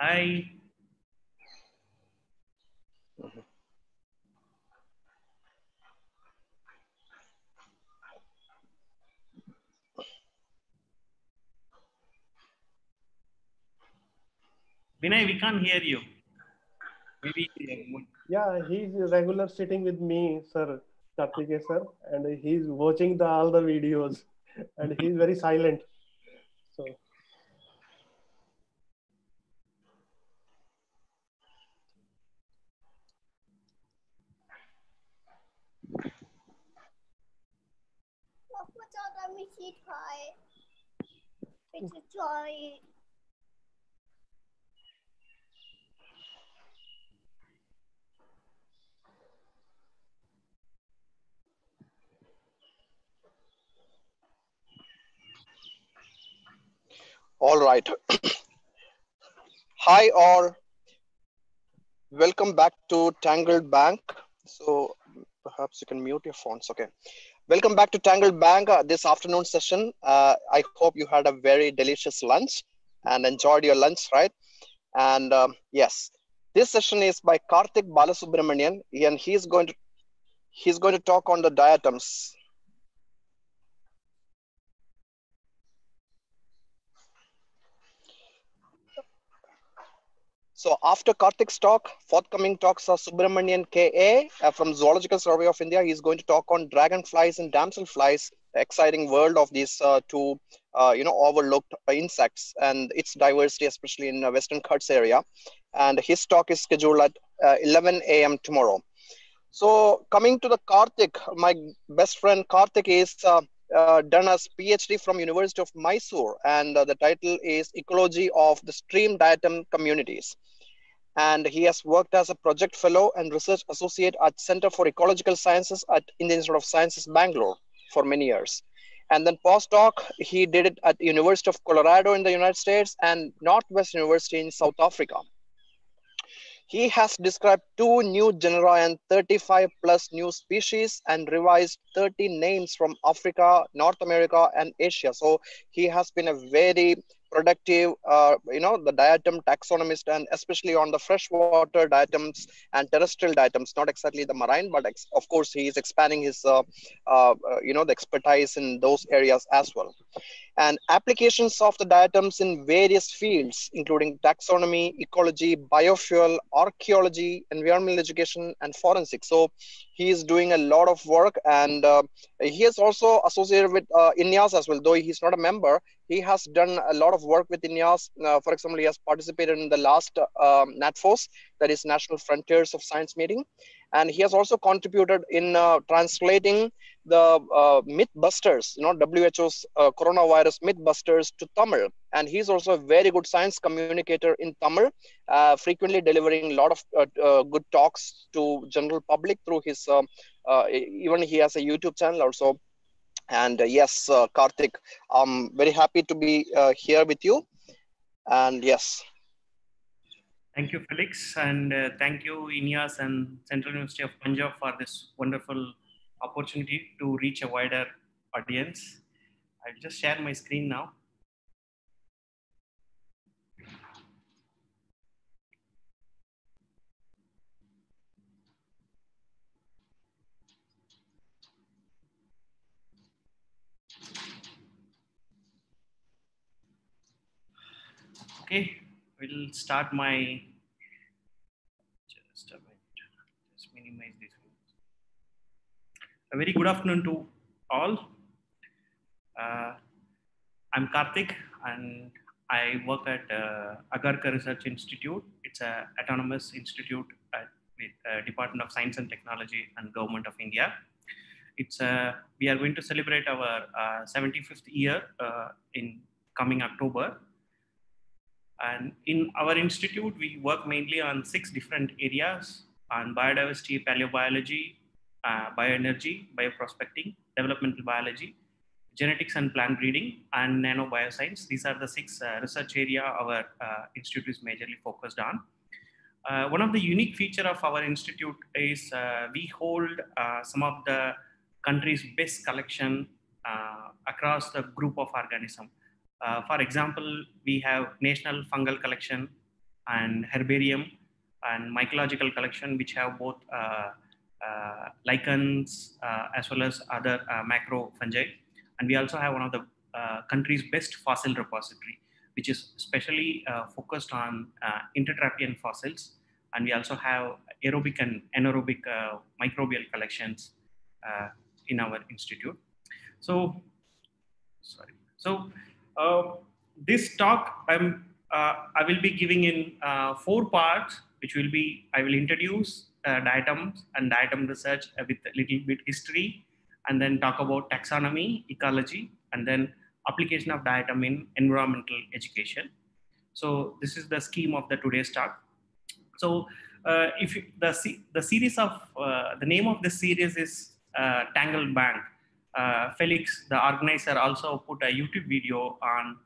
Hi. Vinay, we can't hear you. Maybe. Yeah, he's regular sitting with me, sir, Kartikeya sir, and he's watching the all the videos, and he's very silent. So All right. Hi, all. Welcome back to Tangled Bank. So perhaps you can mute your phones. Okay. Welcome back to Tangled Bank uh, this afternoon session. Uh, I hope you had a very delicious lunch and enjoyed your lunch, right? And um, yes, this session is by Karthick Balasubramanian, and he's going to he's going to talk on the diatoms. So after Karthick's talk, forthcoming talks are Subramanian K.A. uh, from Zoological Survey of India. He's going to talk on dragonflies and damselflies, the exciting world of these uh, two, uh, you know, overlooked uh, insects and its diversity, especially in the Western Ghats area. And his talk is scheduled at uh, 11 a.m. tomorrow. So coming to the Karthick, my best friend Karthick is uh, uh, done as PhD from University of Mysore, and uh, the title is Ecology of the Stream Diatom Communities. And he has worked as a project fellow and research associate at Center for Ecological Sciences at Indian Institute of Sciences, Bangalore, for many years. And then postdoc, he did it at University of Colorado in the United States and Northwest University in South Africa. He has described two new genera and 35 plus new species and revised 30 names from Africa, North America, and Asia. So he has been a very productive, uh, you know, the diatom taxonomist, and especially on the freshwater diatoms and terrestrial diatoms, not exactly the marine, but ex- of course he is expanding his, uh, uh, uh, you know, the expertise in those areas as well and applications of the diatoms in various fields, including taxonomy, ecology, biofuel, archaeology, environmental education, and forensics. So he is doing a lot of work and uh, he is also associated with uh, as well, though he's not a member. He has done a lot of work with INYAS. Uh, for example, he has participated in the last um, NatFOS, that is National Frontiers of Science meeting. And he has also contributed in uh, translating the uh, Mythbusters, you know, WHO's uh, coronavirus Mythbusters to Tamil. And he's also a very good science communicator in Tamil, uh, frequently delivering a lot of uh, uh, good talks to general public through his, um, uh, even he has a YouTube channel also. And yes, Karthick, I'm very happy to be here with you. And yes, Thank you, Felix, and uh, thank you, INYAS and Central University of Punjab for this wonderful opportunity to reach a wider audience. I'll just share my screen now. Okay, we'll start my. Just a minute. Just minimize this. A very good afternoon to all. Uh, I'm Karthick, and I work at uh, Research Institute. It's a autonomous institute at with uh, Department of Science and Technology and Government of India. It's uh, we are going to celebrate our uh, 75th year uh, in coming October. And in our institute, we work mainly on six different areas on biodiversity, paleobiology, uh, bioenergy, bioprospecting, developmental biology, genetics and plant breeding, and nanobioscience. These are the six uh, research area our uh, institute is majorly focused on. Uh, one of the unique feature of our institute is uh, we hold uh, some of the country's best collection across the group of organism. Uh, for example, we have national fungal collection, and herbarium and mycological collection, which have both uh, uh, lichens uh, as well as other uh, macro fungi. And we also have one of the uh, country's best fossil repository, which is specially focused on intertrappean fossils. And we also have aerobic and anaerobic microbial collections in our institute. So, sorry. So, this talk I'm I will be giving in four parts which will be, I will introduce uh, diatoms and diatom research with a little bit history, and then talk about taxonomy, ecology, and then application of diatom in environmental education. So this is the scheme of the today's talk. So uh, if you, the the series of uh, the name of the series is uh, Tangled Bank. Uh, Felix, the organizer, also put a YouTube video on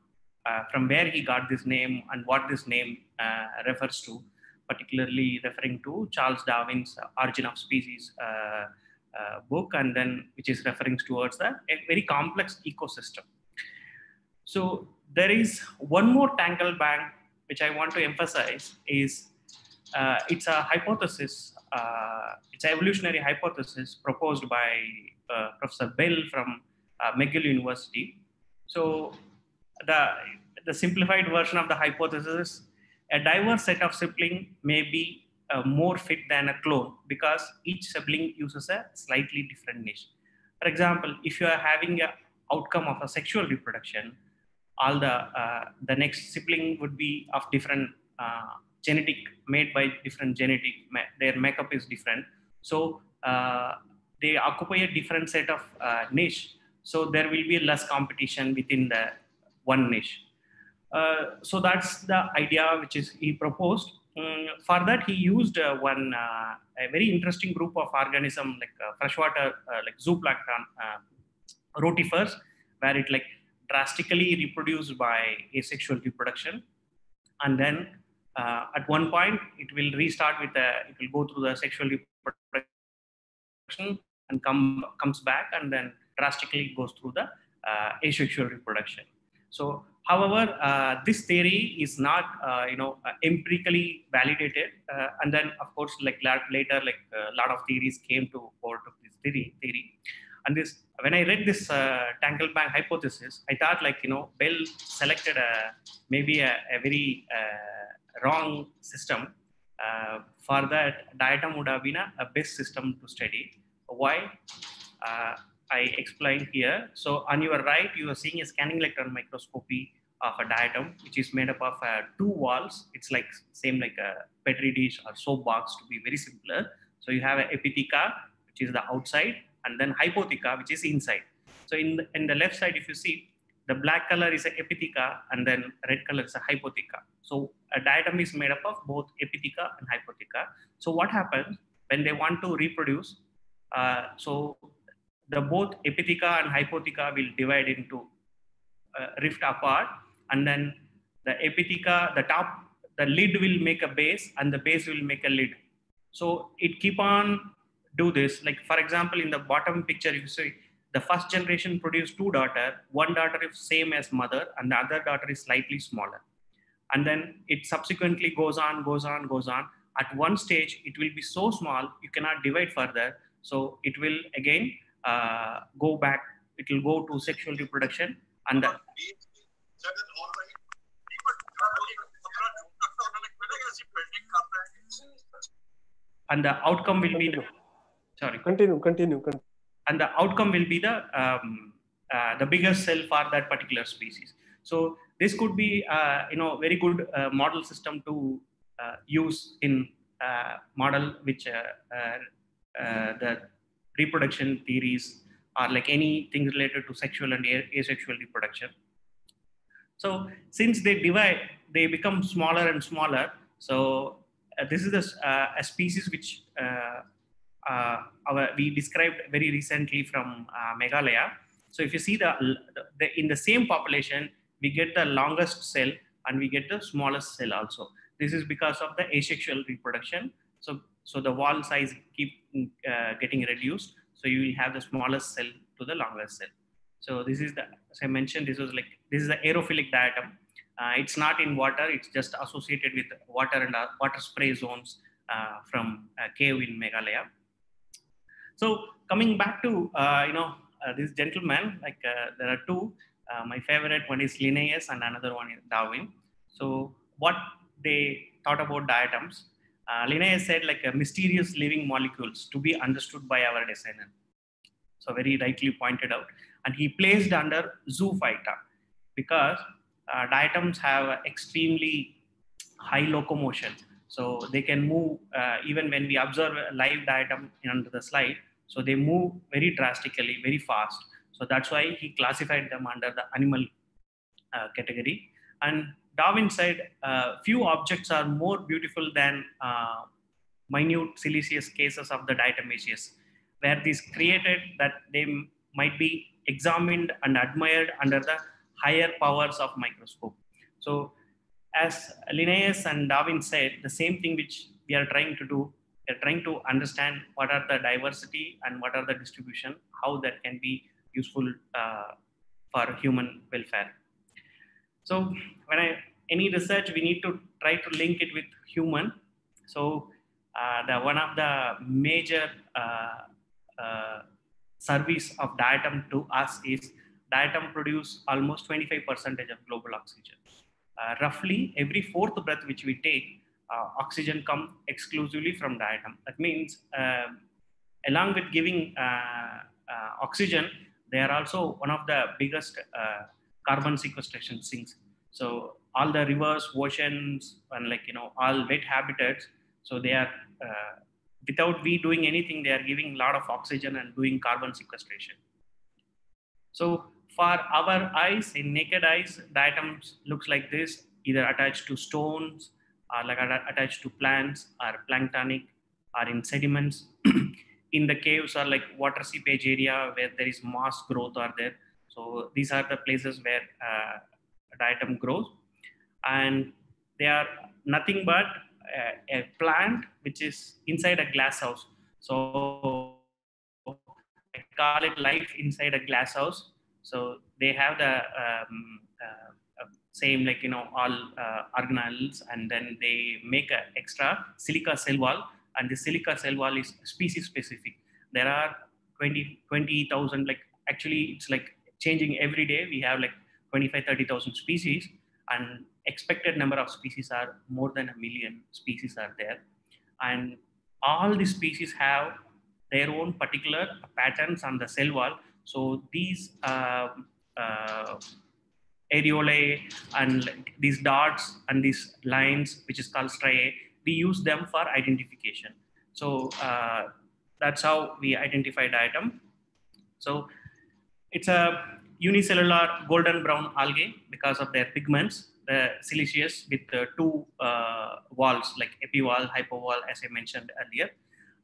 uh, from where he got this name and what this name uh, refers to particularly referring to Charles Darwin's Origin of Species uh, uh, book, and then which is referring towards the, a very complex ecosystem. So there is one more tangle bank which I want to emphasize is it's a hypothesis, it's an evolutionary hypothesis proposed by Professor Bell from uh, McGill University. So the, the simplified version of the hypothesis a diverse set of sibling may be uh, more fit than a clone because each sibling uses a slightly different niche. For example, if you are having a outcome of a sexual reproduction, all the uh, the next sibling would be of different uh, genetic made by different genetic their makeup is different so uh, they occupy a different set of uh, niche. So there will be less competition within the one niche. Uh, so that's the idea which is he proposed. Um, for that, he used uh, one uh, a very interesting group of organism like freshwater, like zooplankton, rotifers, where it like drastically reproduced by asexual reproduction, and then uh, at one point it will restart with a it will go through the sexual reproduction and come comes back and then drastically goes through the uh, asexual reproduction so However, uh, this theory is not, uh, you know, uh, empirically validated. Uh, and then, of course, like later, like a lot of theories came to board of this theory. Theory, and this when I read this uh, tangle bank hypothesis, I thought like you know Bell selected a maybe a, a very uh, wrong system. for that, diatom would have been a, a best system to study. Why? I explained here. So on your right, you are seeing a scanning electron microscopy of a diatom, which is made up of uh, two walls. It's like same like a petri dish or soap box to be very simpler. So you have a epitheca, which is the outside, and then hypotheca, which is inside. So in the, in the left side, if you see, the black color is a epitheca, and then red color is a hypotheca. So a diatom is made up of both epitheca and hypotheca. So what happens when they want to reproduce? Uh, so the both epitheca and hypotheca will divide into uh, rift apart and then the epitheca, the top, the lid will make a base and the base will make a lid. So it keep on do this. Like for example, in the bottom picture, you see the first generation produced two daughter, one daughter is same as mother and the other daughter is slightly smaller. And then it subsequently goes on, goes on, goes on. At one stage, it will be so small, you cannot divide further. So it will again uh, go back, it will go to sexual reproduction and the, and the outcome will be the, sorry. Continue continue, continue. and the outcome will be the um, uh, the biggest cell for that particular species. So this could be uh, you know very good uh, model system to uh, use in uh, model which uh, the reproduction theories are like anything related to sexual and asexual reproduction so since they divide, they become smaller and smaller. So uh, this is a, uh, a species which uh, our, we described very recently from Meghalaya. So if you see the, the, in the same population, we get the longest cell and we get the smallest cell also. This is because of the asexual reproduction. So, so the wall size keep getting reduced. So you will have the smallest cell to the longest cell. So this is the, as I mentioned, this was like, this is the aerophilic diatom. Uh, it's not in water, it's just associated with water and uh, water spray zones uh, from a cave in Meghalaya. So coming back to, uh, you know, uh, this gentleman, like uh, there are two, my favorite one is Linnaeus and another one is Darwin. So what they thought about diatoms, Linnaeus said like a mysterious living molecules to be understood by our designer. So very rightly pointed out. And he placed under zoophyta because uh, diatoms have extremely high locomotion. So they can move uh, even when we observe a live diatom under the slide. So they move very drastically, very fast. So that's why he classified them under the animal uh, category. And Darwin said uh, few objects are more beautiful than uh, minute siliceous cases of the diatomaceous, where these created that they might be examined and admired under the higher powers of microscope. So as Linnaeus and Darwin said, the same thing which we are trying to do, we are trying to understand what are the diversity and what are the distribution, how that can be useful uh, for human welfare. So when I, any research, we need to try to link it with human. So uh, the one of the major uh, uh service of diatom to us is diatom produce almost 25 percentage of global oxygen. Uh, roughly every fourth breath which we take, oxygen come exclusively from diatom. That means uh, along with giving oxygen, they are also one of the biggest carbon sequestration sinks. So all the rivers, oceans, and like, you know, all wet habitats, so they are, without we doing anything, they are giving a lot of oxygen and doing carbon sequestration. So for our eyes, in naked eyes, the diatoms looks like this, either attached to stones or like attached to plants or planktonic or in sediments. in the caves or like water seepage area where there is moss growth are there. So these are the places where uh, diatom grows. And they are nothing but a, a plant which is inside a glass house. So I call it life inside a glass house so they have the um, uh, same like you know all uh, organelles, and then they make an extra silica cell wall, and the silica cell wall is species specific. There are 20 20,000 like actually it's like changing every day. We have like 25 30,000 species, and expected number of species are more than a million species are there, and all the species have their own particular patterns on the cell wall so these uh, uh, areolae and these dots and these lines, which is called striae, we use them for identification. So uh, that's how we identify diatom. So it's a unicellular golden brown algae because of their pigments, siliceous with the two uh, walls like epiwall, hypowall, as I mentioned earlier.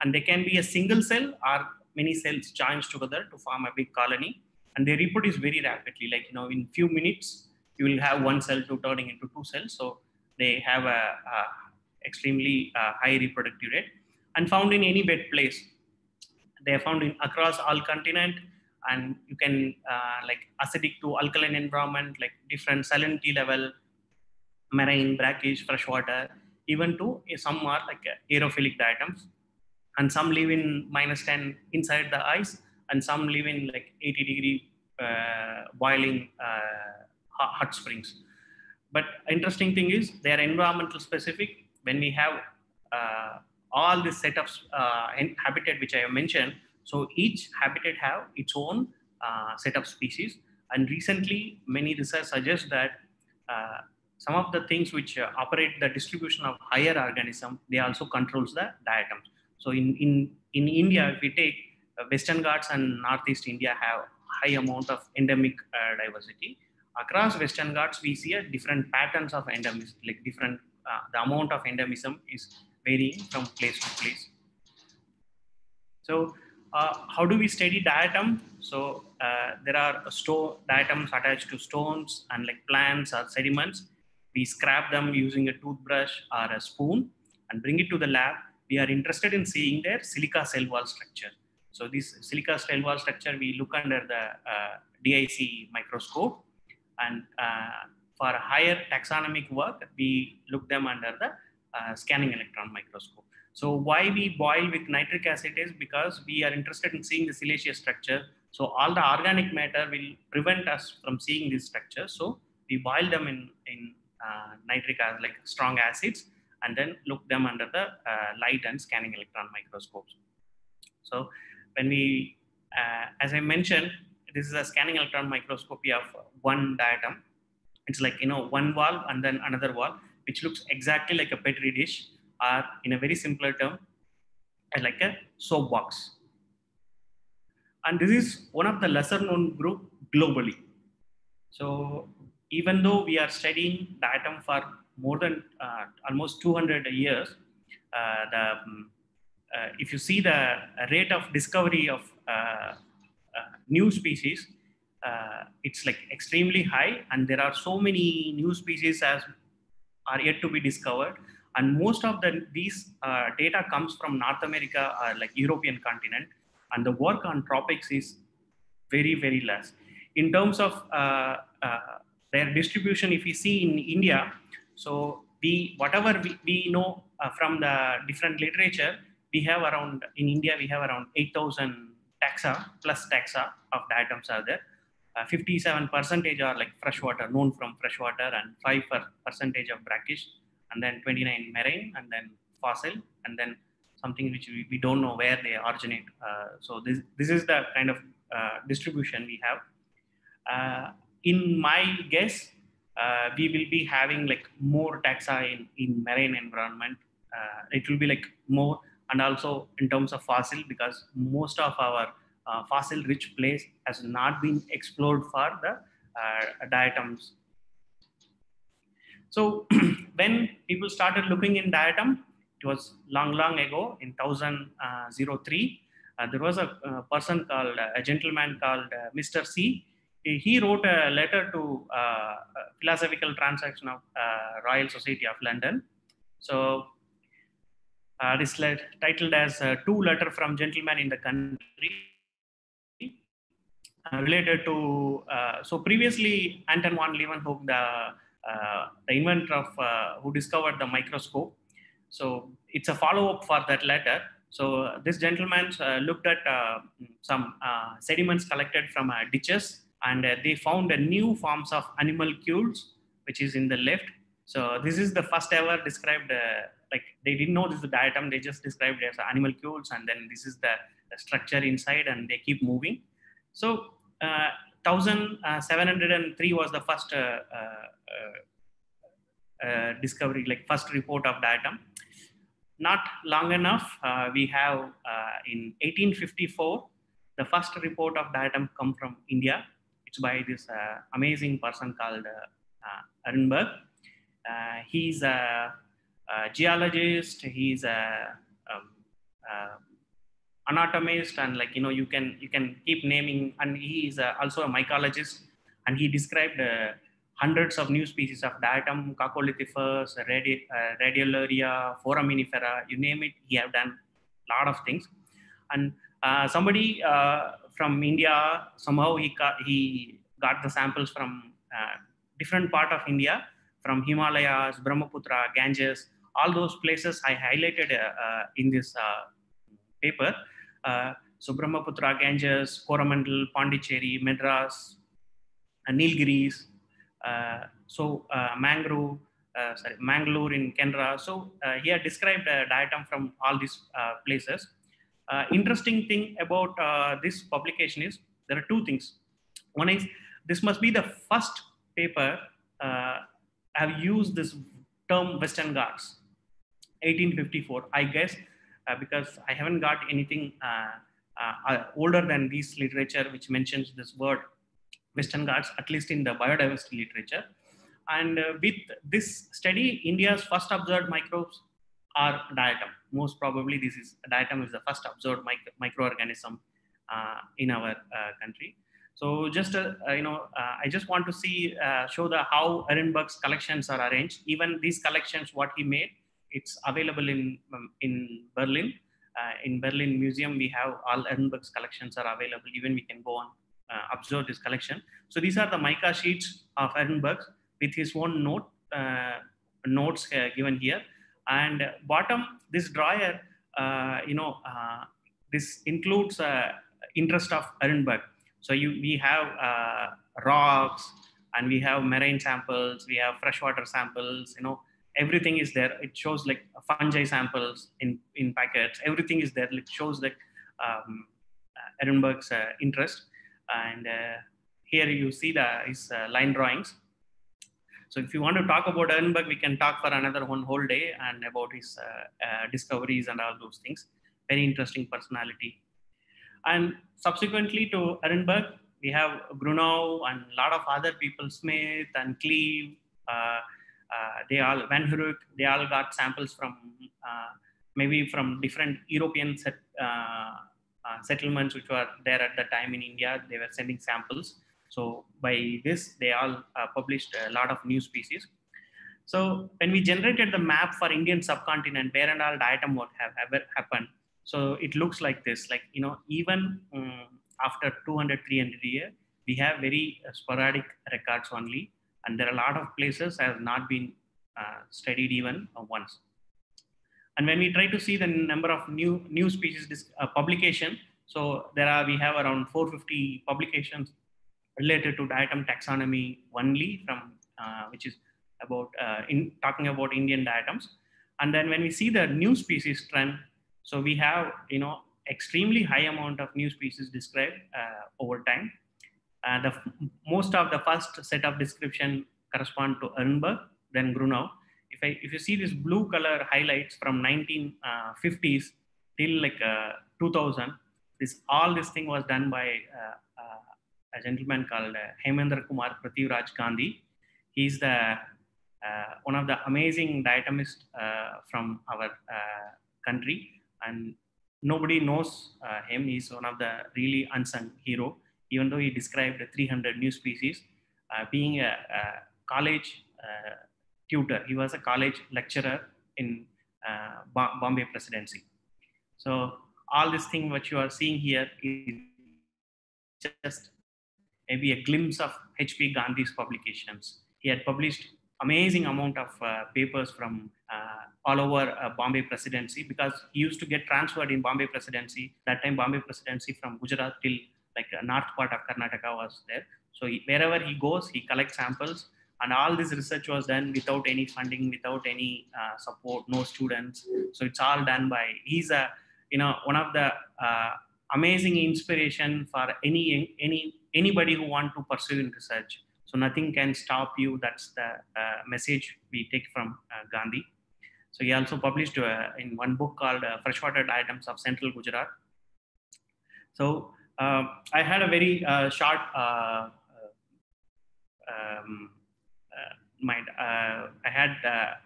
And they can be a single cell or many cells joined together to form a big colony. And they reproduce very rapidly. Like you know in few minutes you will have one cell to turning into two cells. So they have a, a extremely uh, high reproductive rate. And found in any wet place they are found in across all continent. And you can uh, like acidic to alkaline environment like different salinity level marine brackish freshwater even to some are like aerophilic diatoms. And some live in minus 10 inside the ice and some live in like 80 degree uh, boiling uh, hot springs. But interesting thing is they are environmental specific. When we have uh, all the setups uh, habitat which i have mentioned so each habitat have its own uh, set of species. And recently many research suggests that uh, some of the things which uh, operate the distribution of higher organism they also controls the diatoms so in, in, in India, if we take uh, Western Ghats and Northeast India have high amount of endemic uh, diversity. Across Western Ghats, we see a different patterns of endemism, like different, uh, the amount of endemism is varying from place to place. So uh, how do we study diatom? So uh, there are stone diatoms attached to stones and like plants or sediments. We scrap them using a toothbrush or a spoon and bring it to the lab we are interested in seeing their silica cell wall structure. So this silica cell wall structure, we look under the uh, DIC microscope and uh, for higher taxonomic work, we look them under the uh, scanning electron microscope. So why we boil with nitric acid is because we are interested in seeing the siliceous structure. So all the organic matter will prevent us from seeing this structure. So we boil them in, in nitric acid, like strong acids, and then look them under the uh, light and scanning electron microscopes. So when we, uh, as I mentioned, this is a scanning electron microscopy of one diatom. It's like, you know, one wall and then another wall, which looks exactly like a Petri dish or in a very simpler term, like a soap box. And this is one of the lesser known group globally. So even though we are studying the atom for more than uh, almost 200 years, uh, the, um, uh, if you see the rate of discovery of uh, uh, new species, uh, it's like extremely high and there are so many new species as are yet to be discovered. And most of the these data comes from north america or like european continent and the work on tropics is very very less. In terms of their distribution if we see in india so we whatever we, we know uh, from the different literature we have around in india we have around 8000 taxa plus taxa of diatoms are there. Uh, 57 percentage are like freshwater known from freshwater and 5 per percentage of brackish and then 29 marine and then fossil and then something which we, we don't know where they originate. Uh, so this this is the kind of uh, distribution we have. Uh, in my guess uh, we will be having like more taxa in, in marine environment uh, it will be like more and also in terms of fossil because most of our uh, fossil rich place has not been explored for the uh, diatoms. So when people started looking in diatom, it was long, long ago in 1003. Uh, there was a, person called, a gentleman called uh, Mr. C. He, wrote a letter to uh, Philosophical Transaction of uh, Royal Society of London. So uh, this led, titled as uh, Two Letter from Gentleman in the Country uh, related to, uh, so previously Anton von Leeuwenhoek, the, the inventor of, who discovered the microscope. So it's a follow-up for that letter. So this gentleman looked at some sediments collected from ditches and uh, they found a new forms of animalcules, which is in the left. So this is the first ever described uh, like they didn't know this is the diatom they just described it as animalcules and then this is the, the, structure inside and they keep moving. So uh, 1703 uh, was the first uh, uh, discovery like first report of diatom. Not long enough we have in 1854 the first report of diatom come from india by this amazing person called Ehrenberg. he's a uh, geologist, he's a, um, uh, anatomist, and like you know, you can you can keep naming. And he is also a mycologist, and he described uh, hundreds of new species of diatom, Coccolithophores, radi- Radiolaria, Foraminifera, you name it. He have done a lot of things, and somebody from India somehow he got, he got the samples from uh, different part of India from Himalayas, Brahmaputra, Ganges, all those places I highlighted uh, uh, in this uh, paper. Uh, so Brahmaputra, Ganges, Coromandel, Pondicherry, Madras, uh, Nilgiris, so Mangrove, sorry, Mangalore in Canara. So he had described a diatom from all these places. Interesting thing about this publication is there are two things. One is this must be the first paper uh, have used this term Western Ghats. 1854, I guess, uh, because I haven't got anything uh, uh, older than this literature which mentions this word Western Ghats, at least in the biodiversity literature. And with this study, India's first observed microbes are diatom. Most probably, this is diatom is the first observed micro, microorganism uh, in our uh, country. So just uh, you know, I just want to see show the how Ehrenberg's collections are arranged. Even these collections, what he made, it's available in um, in Berlin. Uh, in Berlin Museum, we have all Ehrenberg's collections are available. Even we can go uh, observe this collection. So these are the mica sheets of Ehrenberg. with his own note uh, notes uh, given here. And bottom, this drawer, uh, you know, uh, this includes uh, interest of Ehrenberg. So you, we have uh, rocks and we have marine samples, we have freshwater samples, you know, everything is there. It shows like fungi samples in, in packets, everything is there. It shows like um, Ehrenberg's interest. And here you see the his line drawings. So if you want to talk about Ehrenberg, we can talk for another one whole day and about his uh, uh, discoveries and all those things. Very interesting personality. And subsequently to Ehrenberg, we have Grunow and a lot of other people, Smith and Cleve, uh, uh they all, Van Heurck, they all got samples from uh, maybe from different European set, uh, settlements which were there at the time in India. They were sending samples so by this, they all uh, published a lot of new species. So when we generated the map for Indian subcontinent, where and all diatom would have ever happened. So it looks like this, like, you know, even um, after 200, 300 years, we have very uh, sporadic records only. And there are a lot of places have not been uh, studied even uh, once. And when we try to see the number of new new species uh, publication, so there are we have around 450 publications related to diatom taxonomy only from uh, which is about uh, in talking about Indian diatoms. And then when we see the new species trend, so we have you know extremely high amount of new species described uh, over time. Uh, the most of the first set of description correspond to Ehrenberg, then Grunow. If I if you see this blue color highlights from 1950s uh, till like uh, 2000, this all this thing was done by a gentleman called uh, Hemendra Kumar Prithivraj Gandhi. He's the uh, one of the amazing diatomists uh, from our country, and nobody knows him. He's one of the really unsung hero, even though he described 300 new species. being a, a college tutor, he was a college lecturer in Bombay Presidency. So all this thing what you are seeing here is just maybe a glimpse of H.P. Gandhi's publications. He had published amazing amount of uh, papers from uh, all over uh, Bombay presidency because he used to get transferred in Bombay presidency. That time Bombay presidency from Gujarat till like uh, north part of Karnataka was there. So he, wherever he goes, he collects samples and all this research was done without any funding, without any uh, support, no students. So it's all done by, he's a, you know, one of the uh, amazing inspiration for any, any anybody who want to pursue in research. So nothing can stop you. That's the uh, message we take from uh, Gandhi. So he also published uh, in one book called uh, Freshwater Diatoms of Central Gujarat. So uh, I had a very uh, short um, mind. I had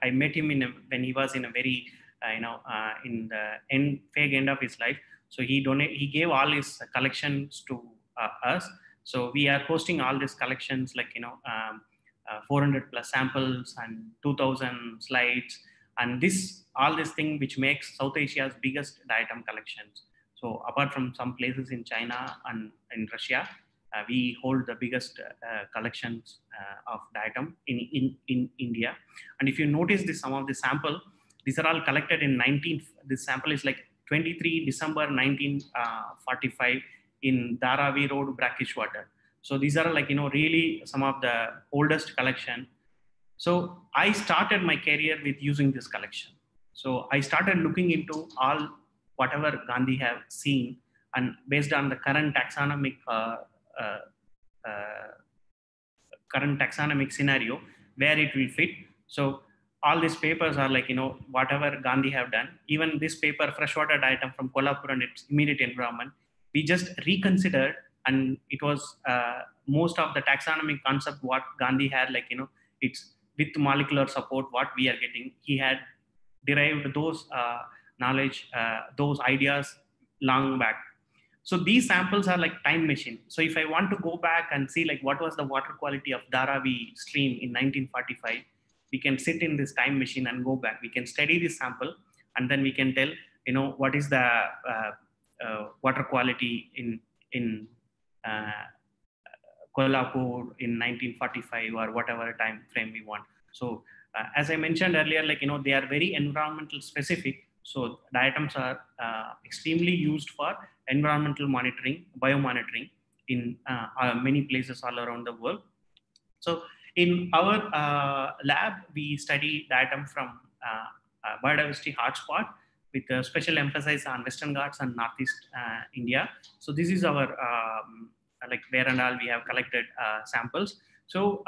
I met him in a, when he was in a very you know in the end fag end of his life. So he donate he gave all his collections to us so we are posting all these collections like, you know, um, uh, 400 plus samples and 2000 slides. And this, all this thing which makes South Asia's biggest diatom collections. So apart from some places in China and in Russia, uh, we hold the biggest uh, collections uh, of diatom in, in, in India. And if you notice this, some of the sample, these are all collected in 19, this sample is like 23 December 1945 in Dharavi Road, brackish water. So these are like, you know, really some of the oldest collection. So I started my career with using this collection. So I started looking into all whatever Gandhi have seen and based on the current taxonomic uh, uh, uh, current taxonomic scenario where it will fit. So all these papers are like you know whatever Gandhi have done. Even this paper, freshwater diatom from Kolhapur and its immediate environment, we just reconsidered and it was uh, most of the taxonomic concept what gandhi had like you know it's with molecular support what we are getting. He had derived those uh, knowledge uh, those ideas long back. So these samples are like time machine. So if i want to go back and see like what was the water quality of dharavi stream in 1945 we can sit in this time machine and go back. We can study this sample and then we can tell you know what is the uh, water quality in in uh, Kolhapur in 1945 or whatever time frame we want. So uh, as I mentioned earlier, like, you know, they are very environmental specific. So diatoms are uh, extremely used for environmental monitoring, biomonitoring in uh, uh, many places all around the world. So in our uh, lab, we study diatom from uh, biodiversity hotspot with a special emphasis on Western Ghats and Northeast India. So this is our um, like where and all we have collected samples. So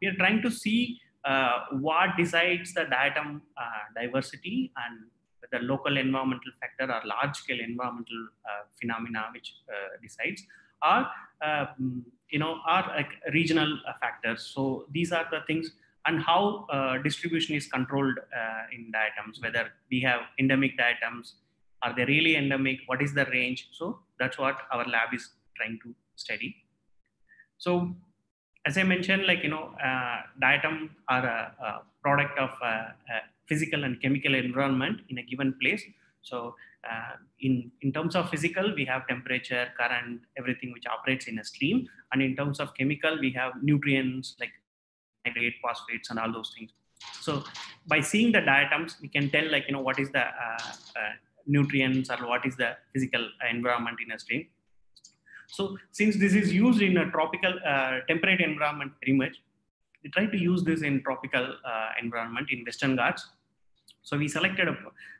we are trying to see uh, what decides the diatom uh, diversity and the local environmental factor or large scale environmental uh, phenomena which decides are um, you know are like regional factors so these are the things and how distribution is controlled in diatoms whether we have endemic diatoms are they really endemic what is the range so that's what our lab is trying to study so as I mentioned, like, you know, uh, diatom are a, a product of a, a, physical and chemical environment in a given place. So uh, in, in terms of physical, we have temperature, current, everything which operates in a stream. And in terms of chemical, we have nutrients like nitrate, phosphates, and all those things. So by seeing the diatoms, we can tell like, you know, what is the uh, uh nutrients or what is the physical environment in a stream. So since this is used in a tropical uh, temperate environment very much, we try to use this in tropical environment in Western Ghats. So we selected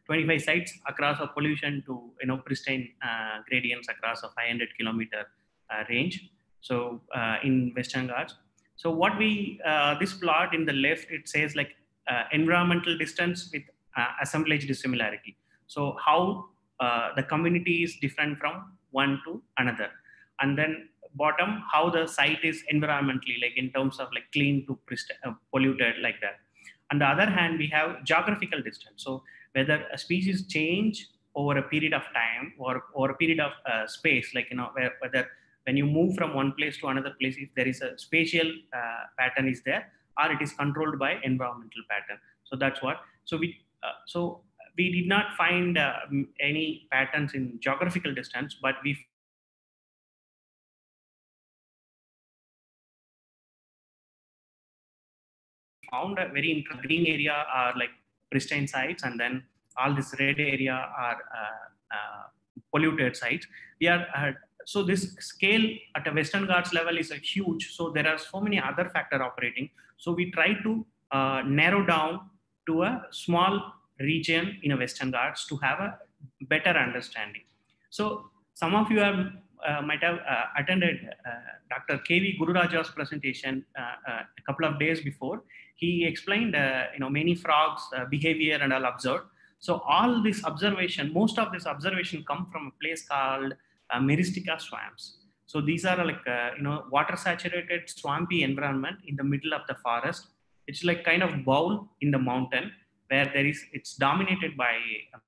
25 sites across a pollution to you know pristine uh, gradients across a 500 kilometer uh, range. So uh, in Western Ghats. So what we uh, this plot in the left it says like environmental distance with assemblage dissimilarity. So how the community is different from one to another. And then bottom how the site is environmentally like in terms of like clean to uh, polluted like that. On the other hand we have geographical distance. So whether a species change over a period of time or or a period of uh, space like you know where, whether when you move from one place to another place if there is a spatial uh, pattern is there or it is controlled by environmental pattern so that's what so we uh, so we did not find uh, any patterns in geographical distance but we found a very interesting green area are like pristine sites and then all this red area are uh, uh, polluted sites. We are uh, so this scale at a Western Ghats level is a huge. So there are so many other factor operating. So we try to uh, narrow down to a small region in a Western Ghats to have a better understanding. So some of you have uh, might have uh, attended uh, Dr. K.V. Gururaja's presentation a couple of days before. He explained, you know, many frogs behavior and all observed. So all this observation, most of this observation come from a place called Myristica swamps. So these are like, uh, you know, water saturated swampy environment in the middle of the forest. It's like kind of bowl in the mountain where there is, it's dominated by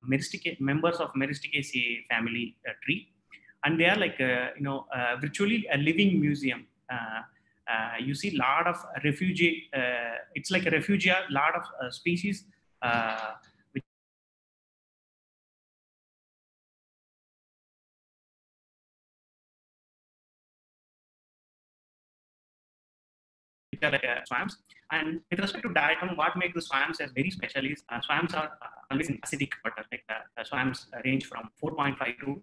Myristica, members of Myristicaceae family uh, tree and they are like uh, you know uh, virtually a living museum uh, uh, you see a lot of refugee uh, it's like a refugee a lot of uh, species like swamps. And with respect to diatom what makes the swamps as very special is swamps are always in acidic water like swamps range from 4.5 to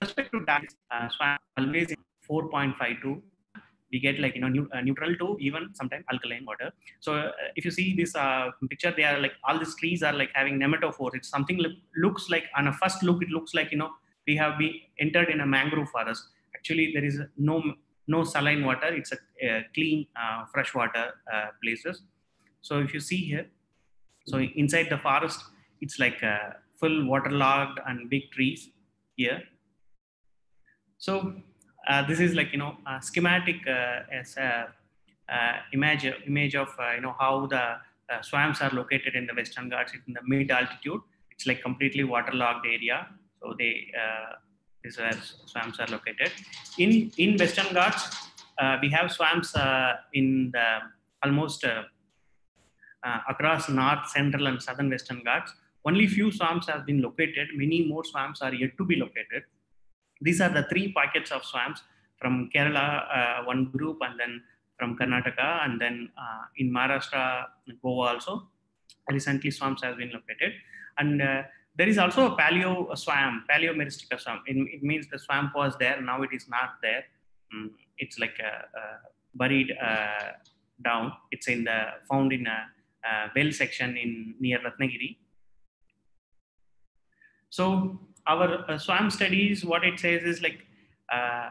With respect to that, uh, swamp always 4.52 we get like you know new, uh, neutral to even sometimes alkaline water. So uh, if you see this uh, picture they are like all these trees are like having pneumatophores. It's something look, looks like on a first look it looks like you know we have been entered in a mangrove forest. Actually there is no no saline water it's a, a clean uh, freshwater uh, places so if you see here so inside the forest it's like uh, full waterlogged and big trees here so uh, this is like you know a schematic uh, as a uh, image image of you know how the swamps are located in the Western Ghats in the mid altitude. It's like completely waterlogged area. So they is where swamps are located. In in Western Ghats, we have swamps in the almost across north, central, and southern Western Ghats. Only few swamps have been located. Many more swamps are yet to be located. These are the three pockets of swamps from Kerala, uh, one group, and then from Karnataka, and then uh, in Maharashtra, Goa also. Recently, swamps have been located, and uh, there is also a paleo swamp, paleo Myristica swamp. It, it, means the swamp was there, now it is not there. Mm, it's like buried down. It's in the found in a, a well section in near Ratnagiri. So our uh, swamp studies, what it says is like uh,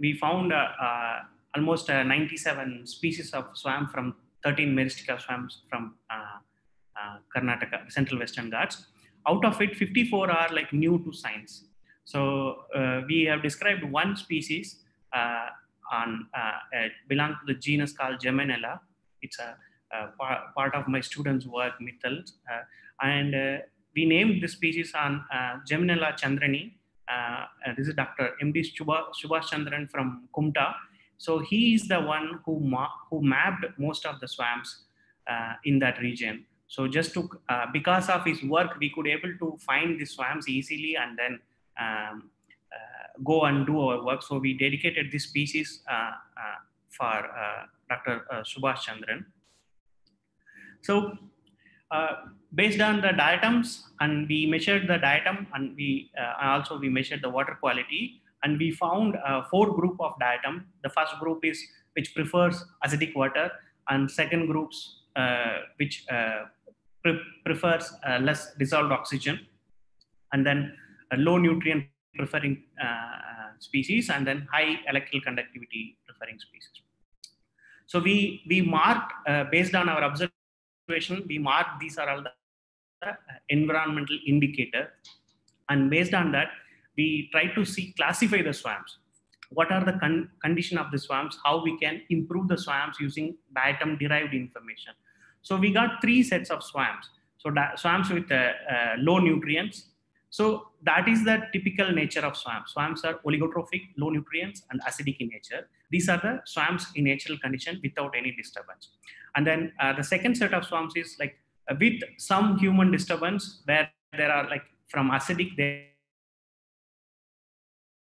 we found uh, uh almost 97 species of swamp from 13 Myristica swamps from Karnataka, Central Western Ghats. Out of it, 54 are like new to science. So uh, we have described one species uh, on uh, belong to the genus called Geminella. It's a, a part of my students' work, Mittal, and we named this species on uh, Geminella chandrani. Uh, this is Dr. M.D. Subhash Chandran from Kumta. So he is the one who, ma- who mapped most of the swamps uh, in that region. So just to, uh, because of his work, we could able to find the swamps easily and then um, uh, go and do our work. So we dedicated this species uh, for Dr. Subhash Chandran. So based on the diatoms and we measured the diatom and we uh, also we measured the water quality and we found uh, four group of diatom the first group is which prefers acidic water and second groups uh, which uh, pre prefers uh, less dissolved oxygen and then low nutrient preferring uh, species and then high electrical conductivity preferring species so we we marked based on our observation we marked these are all the environmental indicator. And based on that, we try to see classify the swamps. What are the con condition of the swamps? How we can improve the swamps using diatom derived information. So we got three sets of swamps. So swamps with uh, uh, low nutrients. So that is the typical nature of swamps. Swamps are oligotrophic, low nutrients, and acidic in nature. These are the swamps in natural condition without any disturbance. And then uh, the second set of swamps is like with some human disturbance where there are like from acidic they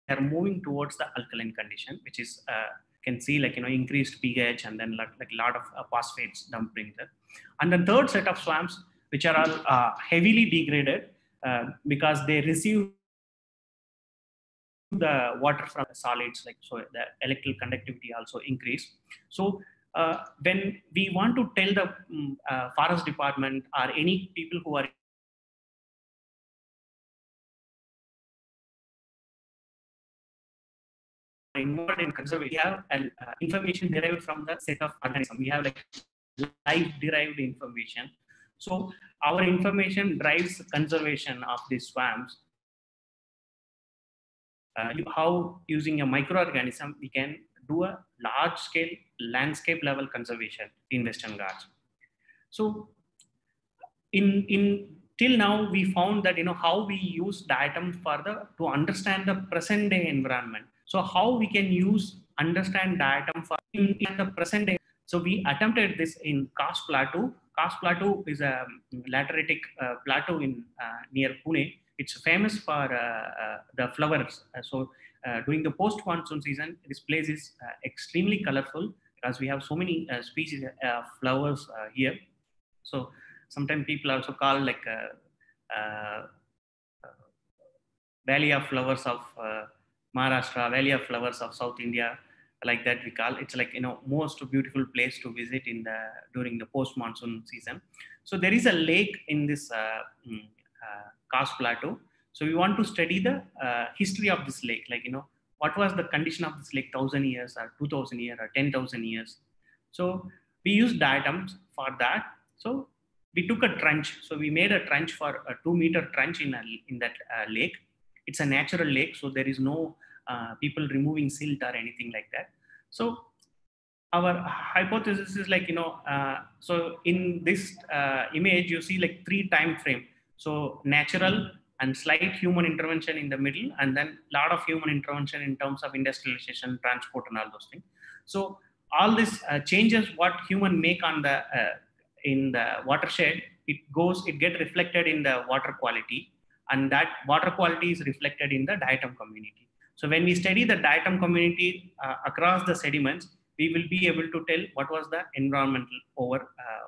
are moving towards the alkaline condition which is uh, can see like you know increased ph and then like, like a lot of uh, phosphates dumping there and the third set of swamps which are all uh, heavily degraded uh, because they receive the water from the solids like so the electrical conductivity also increase so uh, when we want to tell the um, forest department or any people who are involved in conservation, we have uh, information derived from the set of organisms. We have like live derived information. So our information drives conservation of these swamps. Uh, how using a microorganism we can do a large scale landscape level conservation in Western Ghats. So in, in till now, we found that, you know, how we use diatom further to understand the present day environment. So how we can use, understand diatom for in, in the present day. So we attempted this in Kaas Plateau. Kaas Plateau is a um, lateritic uh, plateau in uh, near Pune. It's famous for uh, uh the flowers. Uh, so uh, during the post-monsoon season, this place is uh, extremely colorful because we have so many species of flowers here. So sometimes people also call like Valley of Flowers of Maharashtra, Valley of Flowers of South India, like that we call it's like you know most beautiful place to visit in the during the post monsoon season so there is a lake in this uh, mm, uh, plateau so we want to study the uh, history of this lake, like, you know, what was the condition of this lake 1000 years or 2000 years or 10,000 years. So we used diatoms for that. So we took a trench. So we made a trench for a two meter trench in, a, in that uh, lake. It's a natural lake. So there is no uh, people removing silt or anything like that. So our hypothesis is like, you know, uh, so in this uh, image, you see like three time frame. So natural, and slight human intervention in the middle and then a lot of human intervention in terms of industrialization transport and all those things so all this uh, changes what human make on the uh, in the watershed it goes it get reflected in the water quality and that water quality is reflected in the diatom community So when we study the diatom community uh, across the sediments, we will be able to tell what was the environmental over uh,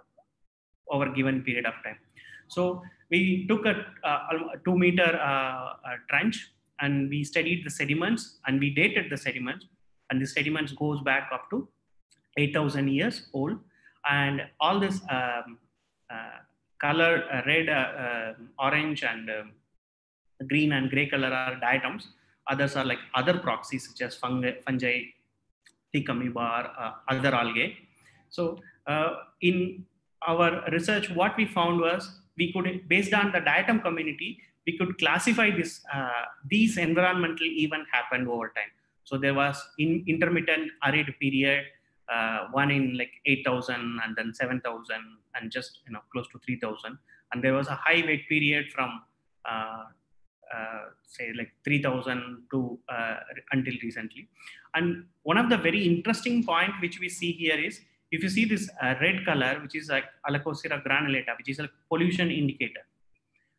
over given period of time. So we took a, a two meter uh, trench and we studied the sediments and we dated the sediments. And the sediments goes back up to 8000 years old. And all this um, uh, color uh, red uh, orange and um, green and gray color are diatoms others are like other proxies such as fungi, fungi thick amoeba uh, other algae. So uh, in our research what we found was we could based on the diatom community we could classify this uh, these environmental event happened over time. So there was in intermittent arid period uh, one in like 8000 and then 7000 and just you know close to 3000 and there was a high wait period from uh, say like 3000 to uh, until recently. And one of the very interesting point which we see here is if you see this uh, red color which is like Aulacoseira granulata which is a pollution indicator.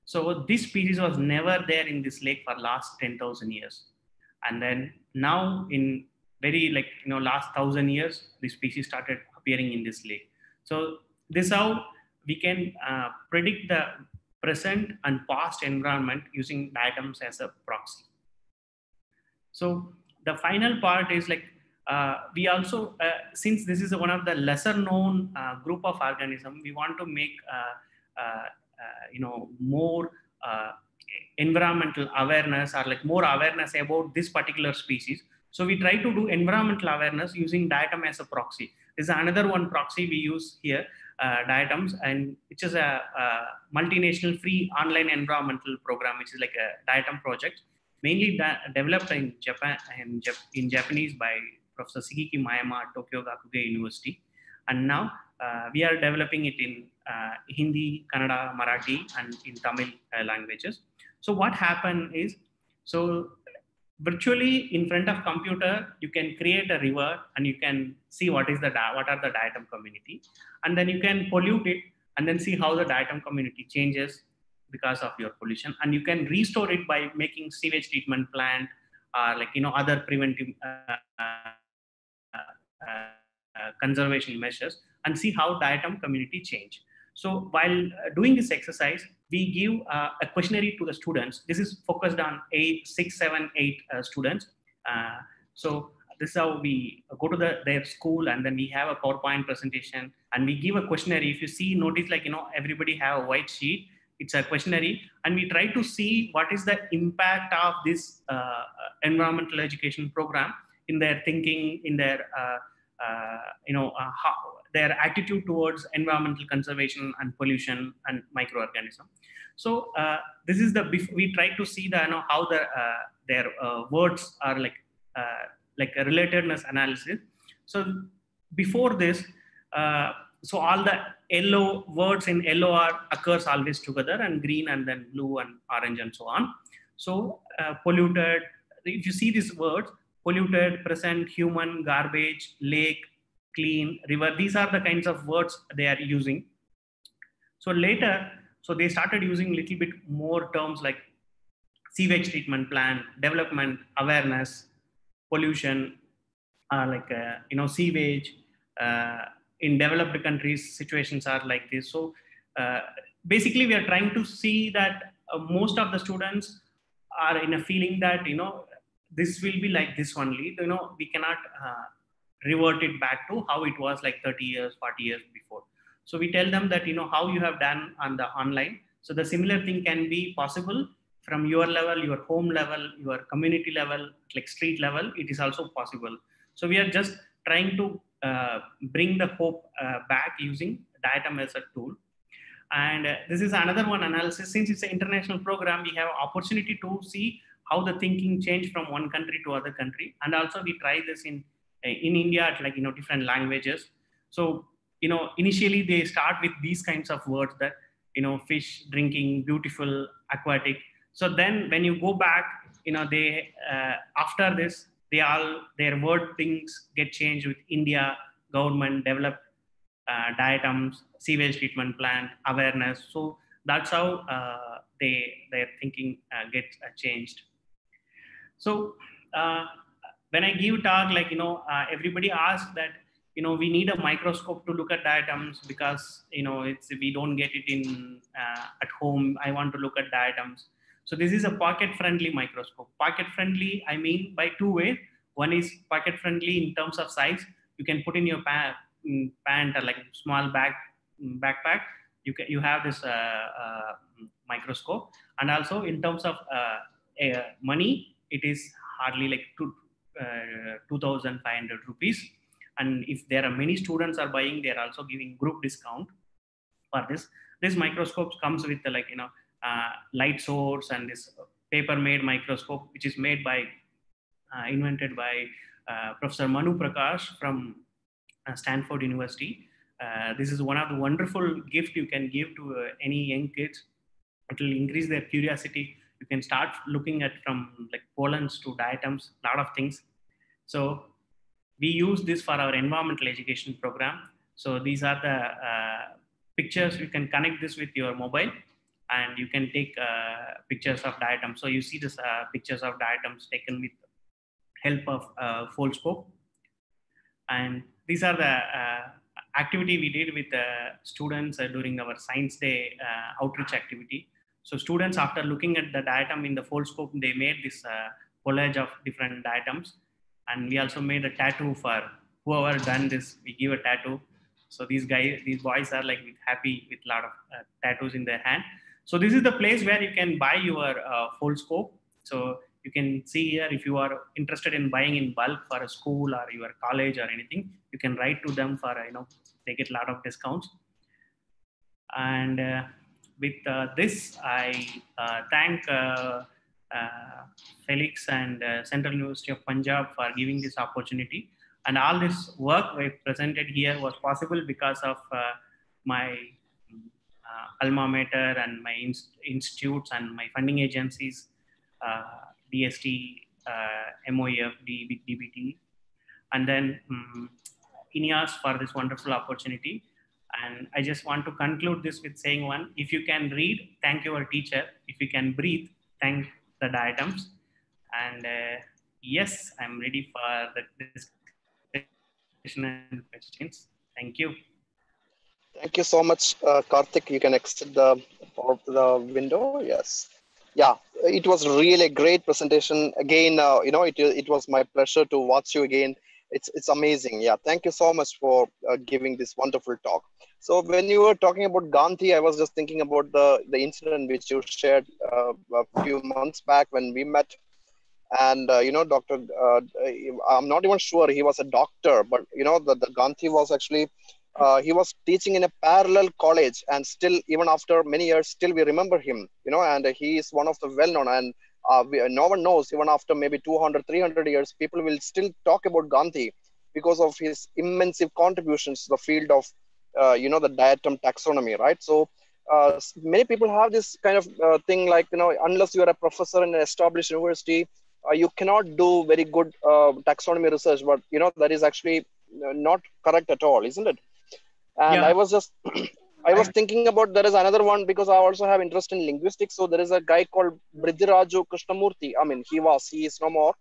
So this species was never there in this lake for last 10000 years. And then now in very like you know last thousand years this species started appearing in this lake. So this how we can uh, predict the present and past environment using diatoms as a proxy. So the final part is like uh, we also uh, since this is one of the lesser known uh, group of organism we want to make uh, uh, you know more environmental awareness or like more awareness about this particular species. So we try to do environmental awareness using diatom as a proxy. This is another one proxy we use here, uh, diatoms, and which is a, a, multinational free online environmental program, which is like a diatom project, mainly developed in Japan in, Jap in Japanese by Professor Shigeki Mayama Tokyo Gakugei University. And now uh, we are developing it in uh, Hindi, Kannada, Marathi, and in Tamil uh, languages. So what happened is, so virtually in front of computer you can create a river and you can see what is the what are the diatom community. And then you can pollute it and then see how the diatom community changes because of your pollution. And you can restore it by making sewage treatment plant or like you know other preventive uh, uh, uh, conservation measures and see how diatom community change so while uh, doing this exercise we give uh, a questionnaire to the students. This is focused on eight, six, seven, eight uh, students. Uh, so this is how we go to the, their school and then we have a PowerPoint presentation and we give a questionnaire. If you see, notice like, you know, everybody have a white sheet. It's a questionnaire and we try to see what is the impact of this uh, environmental education program in their thinking, in their, uh, you know, how, their attitude towards environmental conservation and pollution and microorganism. So uh, this is the we try to see the you know how the uh, their uh, words are like uh, like a relatedness analysis. So before this, uh, so all the yellow words in yellow are occurs always together and green and then blue and orange and so on. So polluted. If you see these words, polluted, present, human, garbage, lake, clean, river. These are the kinds of words they are using. So later, so they started using little bit more terms like sewage treatment plant, development, awareness, pollution, uh, like, uh, you know, sewage. Uh, in developed countries, situations are like this. So uh, basically we are trying to see that uh, most of the students are in a feeling that, you know, this will be like this only, you know, we cannot uh, revert it back to how it was like 30 years 40 years before. So we tell them that you know how you have done on the online. So the similar thing can be possible from your level your home level your community level like street level it is also possible. So we are just trying to uh, bring the hope uh, back using diatom as a tool. And uh, this is another one analysis. Since it's an international program we have opportunity to see how the thinking changed from one country to other country. And also we try this in in India, like, you know, different languages. So, you know, initially they start with these kinds of words that, you know, fish, drinking, beautiful, aquatic. So then when you go back, you know, they, uh, after this, they all, their word things get changed with India, government, developed uh, diatoms, sewage treatment plant, awareness. So that's how uh, they, their thinking uh, gets uh, changed. So uh, when I give talk, like you know, uh, everybody asks that you know we need a microscope to look at diatoms because you know it's we don't get it in uh, at home. I want to look at diatoms. So this is a pocket-friendly microscope. Pocket-friendly, I mean by two ways. One is pocket-friendly in terms of size. You can put in your pa- mm, pant or like small bag mm, backpack. You can you have this uh, uh, microscope, and also in terms of uh, uh, money, it is hardly like two uh, two thousand five hundred rupees. And if there are many students are buying, they are also giving group discount for this. This microscope comes with uh, like you know uh, light source and this paper made microscope, which is made by, uh, invented by uh, Professor Manu Prakash from uh, Stanford University. This is one of the wonderful gift you can give to any young kids. It will increase their curiosity. You can start looking at from like pollens to diatoms, a lot of things. So we use this for our environmental education program. So these are the uh, pictures. You can connect this with your mobile and you can take uh, pictures of diatoms. So you see this uh, pictures of diatoms taken with help of uh, Foldscope. And these are the uh, activity we did with the students uh, during our science day uh, outreach activity. So students, after looking at the diatom in the Foldscope, they made this uh, collage of different diatoms. And we also made a tattoo for whoever done this, we give a tattoo. So these guys, these boys are like happy with a lot of uh, tattoos in their hand. So this is the place where you can buy your uh, Foldscope. So you can see here if you are interested in buying in bulk for a school or your college or anything, you can write to them for you know they get a lot of discounts. And uh, with uh, this, I uh, thank uh, uh, Felix and uh, Central University of Punjab for giving this opportunity. And all this work I presented here was possible because of my alma mater and my inst- institutes and my funding agencies, DST, MOEF, DBT, and then um, INYAS for this wonderful opportunity. And I just want to conclude this with saying one, if you can read, thank your teacher. If you can breathe, thank the diatoms. And uh, yes, I'm ready for the discussion and questions. Thank you. Thank you so much, uh, Karthick. You can exit the, the window. Yes. Yeah, it was really a great presentation. Again, uh, you know, it, it was my pleasure to watch you again it's it's amazing. Yeah thank you so much for uh, giving this wonderful talk. So when you were talking about gandhi i was just thinking about the the incident which you shared uh, a few months back when we met. And uh, you know dr uh, i'm not even sure he was a doctor but you know the, the gandhi was actually uh, he was teaching in a parallel college and still even after many years still we remember him you know and he is one of the well known and uh, we, no one knows. Even after maybe 200 300 years people will still talk about gandhi because of his immense contributions to the field of uh, you know the diatom taxonomy right? So uh, many people have this kind of uh, thing like you know unless you are a professor in an established university uh, you cannot do very good uh, taxonomy research but you know that is actually not correct at all isn't it? And Yeah. i was just I was thinking about there is another one because I also have interest in linguistics. So there is a guy called Bhadriraju Krishnamurti. I mean, he was, he is no more.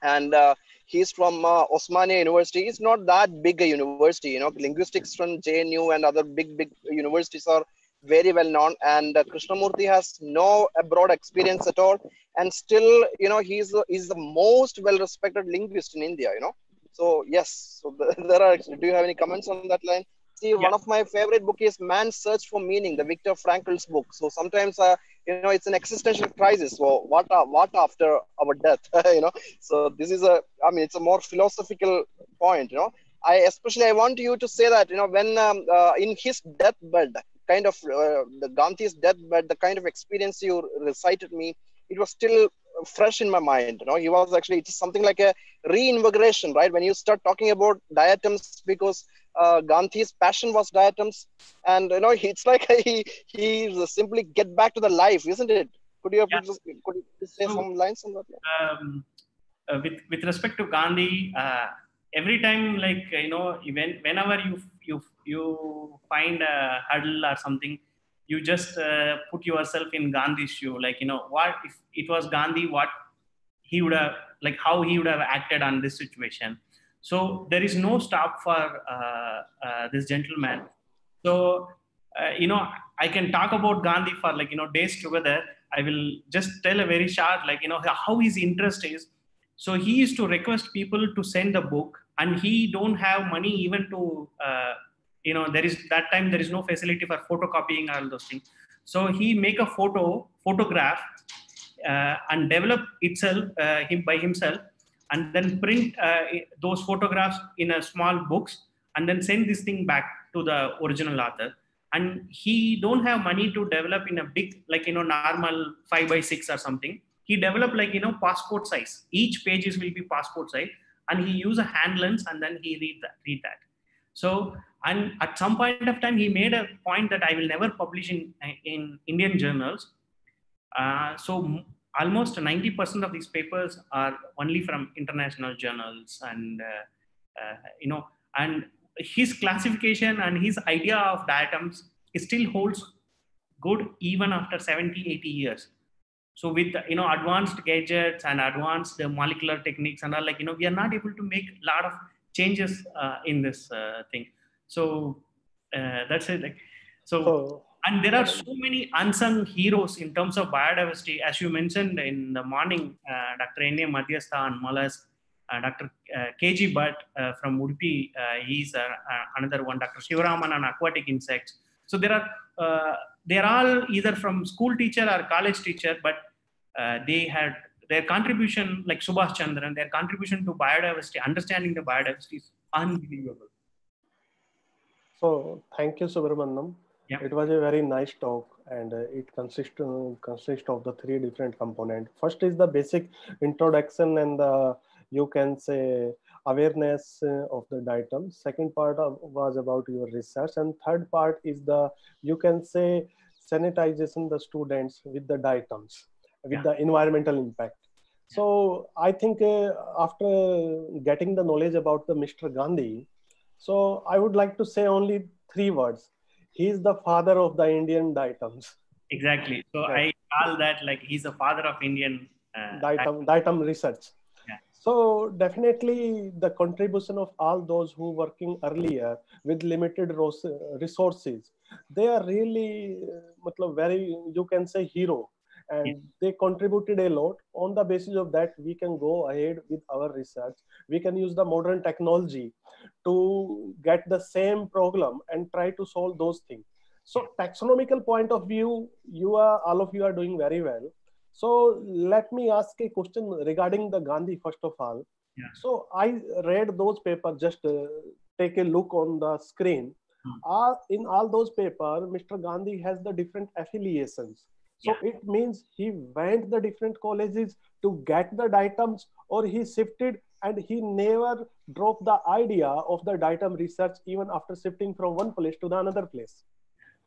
And uh, he's from uh, Osmania University. It's not that big a university, you know, linguistics from JNU and other big, big universities are very well known. And uh, Krishnamurti has no abroad experience at all. And still, you know, he's, he's the most well respected linguist in India, you know. So, yes, so there are, actually do you have any comments on that line? See one of my favorite book is man's search for meaning the viktor frankl's book. So sometimes uh, you know it's an existential crisis. So what uh, what after our death you know? So this is a i mean it's a more philosophical point you know? I especially i want you to say that you know when um, uh, in his deathbed kind of uh, the gandhi's deathbed the kind of experience you recited me it was still fresh in my mind you know? He was actually it's something like a reinvigoration right? When you start talking about diatoms because uh, Gandhi's passion was diatoms, and you know it's like he he simply get back to the life, isn't it? Could you Yeah. just, could you say So- some lines on that? um, uh, with with respect to Gandhi, uh, every time like you know when whenever you you you find a hurdle or something, you just uh, put yourself in Gandhi's shoe. Like you know what if it was Gandhi, what he would have like how he would have acted on this situation. So there is no stop for uh, uh, this gentleman. So uh, you know I can talk about Gandhi for like you know days together. I will just tell a very short like you know how his interest is. So he used to request people to send the book, and he don't have money even to uh, you know there is that time there is no facility for photocopying all those things. So he make a photo photograph uh, and develop itself uh, him by himself and then print uh, those photographs in a small books and then send this thing back to the original author. And he don't have money to develop in a big like you know normal 5 by 6 or something. He developed like you know passport size. Each pages will be passport size. And he use a hand lens and then he read that read that. So and at some point of time he made a point that i will never publish in in indian journals. Uh, so almost 90% of these papers are only from international journals and uh, uh, you know and his classification and his idea of diatoms still holds good even after 70 80 years. So with you know advanced gadgets and advanced molecular techniques and all like you know we are not able to make a lot of changes uh, in this uh, thing. So uh, that's it like so, so and there are so many unsung heroes in terms of biodiversity as you mentioned in the morning uh, dr N.A. Madhyastha and mollusk uh, Dr. Uh, KG Bhatt uh, from Udupi, he's another one. Dr. Shivaraman on aquatic insects. So there are they're all either from school teacher or college teacher, but they had their contribution, like Subhash Chandran, their contribution to biodiversity, understanding the biodiversity is unbelievable. So thank you, Subramaniam. Yeah. It was a very nice talk and uh, it consists, uh, consists of the three different components. First is the basic introduction and the you can say awareness uh, of the datum second part of, was about your research and third part is the you can say sanitization the students with the datums with Yeah. the environmental impact so i think uh, after getting the knowledge about the mr gandhi so i would like to say only three words he is the father of the indian datums Exactly. So Yeah. I call that like he's the father of Indian. Uh, datum research Yeah. so definitely the contribution of all those who working earlier with limited resources they are really uh, very you can say hero and Yeah. they contributed a lot on the basis of that we can go ahead with our research we can use the modern technology to get the same problem and try to solve those things so taxonomical point of view you are all of you are doing very well so let me ask a question regarding the Gandhi first of all. Yeah. So I read those papers. Just uh, take a look on the screen. Hmm. Uh, in all those papers, Mr. Gandhi has the different affiliations. So it means he went the different colleges to get the ditums, or he shifted and he never dropped the idea of the ditum research even after shifting from one place to the another place.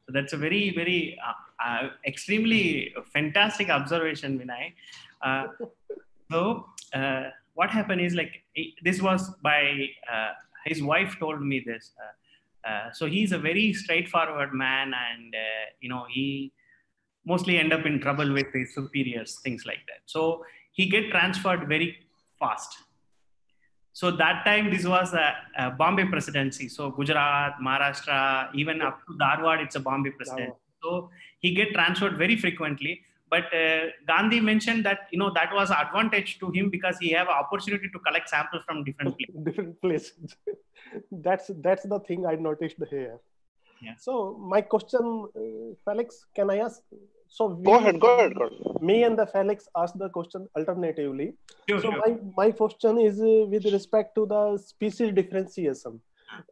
So that's a very, very uh, uh, extremely fantastic observation, Vinay. Uh, so uh, what happened is like this was by uh, his wife told me this. Uh, uh, so he's a very straightforward man, and uh, you know he mostly end up in trouble with his superiors, things like that. So he get transferred very fast. So that time, this was a, a Bombay presidency. So Gujarat, Maharashtra, even up to Dharwad, it's a Bombay presidency. So he get transferred very frequently. But uh, Gandhi mentioned that you know that was advantage to him because he have opportunity to collect samples from different places. different places. that's that's the thing I noticed here. Yeah. So my question, uh, Felix, can I ask? So we, Go ahead, go ahead, go ahead. Me and the Felix asked the question alternatively. Sure, so sure. my, my question is uh, with respect to the species differentiation.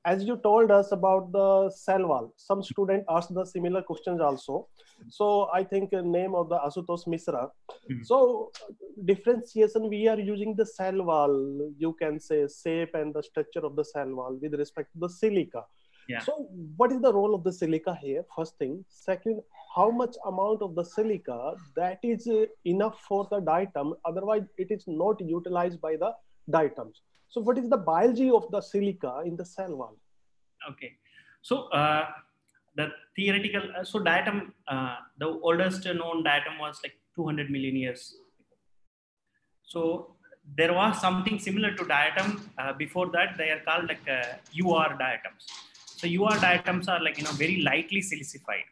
As you told us about the cell wall, some student asked the similar questions also. So I think name of the Asutosh Misra. Mhm. So differentiation, we are using the cell wall, you can say shape and the structure of the cell wall with respect to the silica. Yeah. So what is the role of the silica here? First thing. Second, how much amount of the silica that is uh, enough for the diatom otherwise it is not utilized by the diatoms so what is the biology of the silica in the cell wall Okay. So uh, the theoretical, uh, so diatom, uh, the oldest known diatom was like 200 million years. So there was something similar to diatom uh, before that. They are called like uh, UR diatoms. So UR diatoms are like you know very lightly silicified.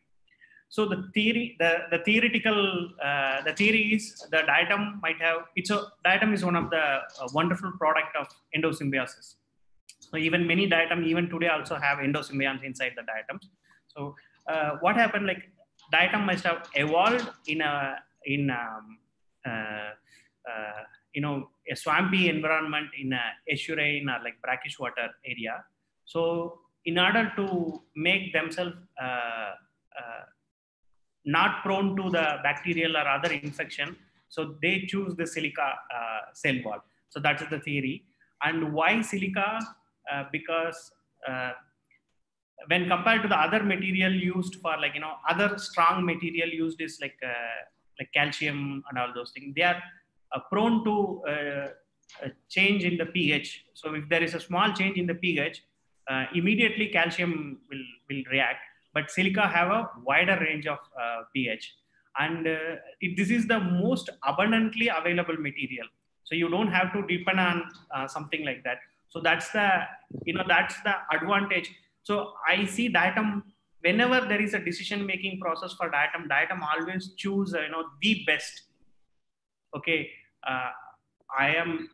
So the theory, the, the theoretical, uh, the theory is the diatom might have, it's a, diatom is one of the uh, wonderful product of endosymbiosis. So even many diatom, even today also have endosymbionts inside the diatoms. So uh, what happened like diatom must have evolved in a, in um, uh, uh, you know, a swampy environment in a estuarine or like brackish water area. So in order to make themselves uh, not prone to the bacterial or other infection. So they choose the silica uh, cell wall. So that is the theory. And why silica? Uh, because uh, when compared to the other material used for like, you know, other strong material used is like, uh, like calcium and all those things, they are uh, prone to uh, change in the pH. So if there is a small change in the pH, immediately calcium will, will react but silica have a wider range of uh, pH. And uh, it, this is the most abundantly available material. So you don't have to depend on uh, something like that. So that's the, you know, that's the advantage. So I see diatom, whenever there is a decision-making process for diatom, diatom always choose, you know, the best. Okay, uh, I am,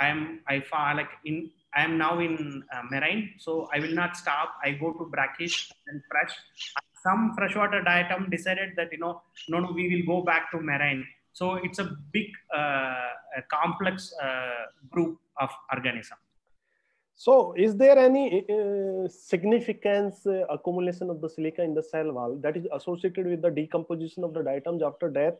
I am, I found like in I am now in uh, marine, so I will not stop. I go to brackish and fresh. Some freshwater diatom decided that you know, no, no, we will go back to marine. So it's a big, uh, a complex uh, group of organism. So, is there any uh, significance uh, accumulation of the silica in the cell wall that is associated with the decomposition of the diatoms after death?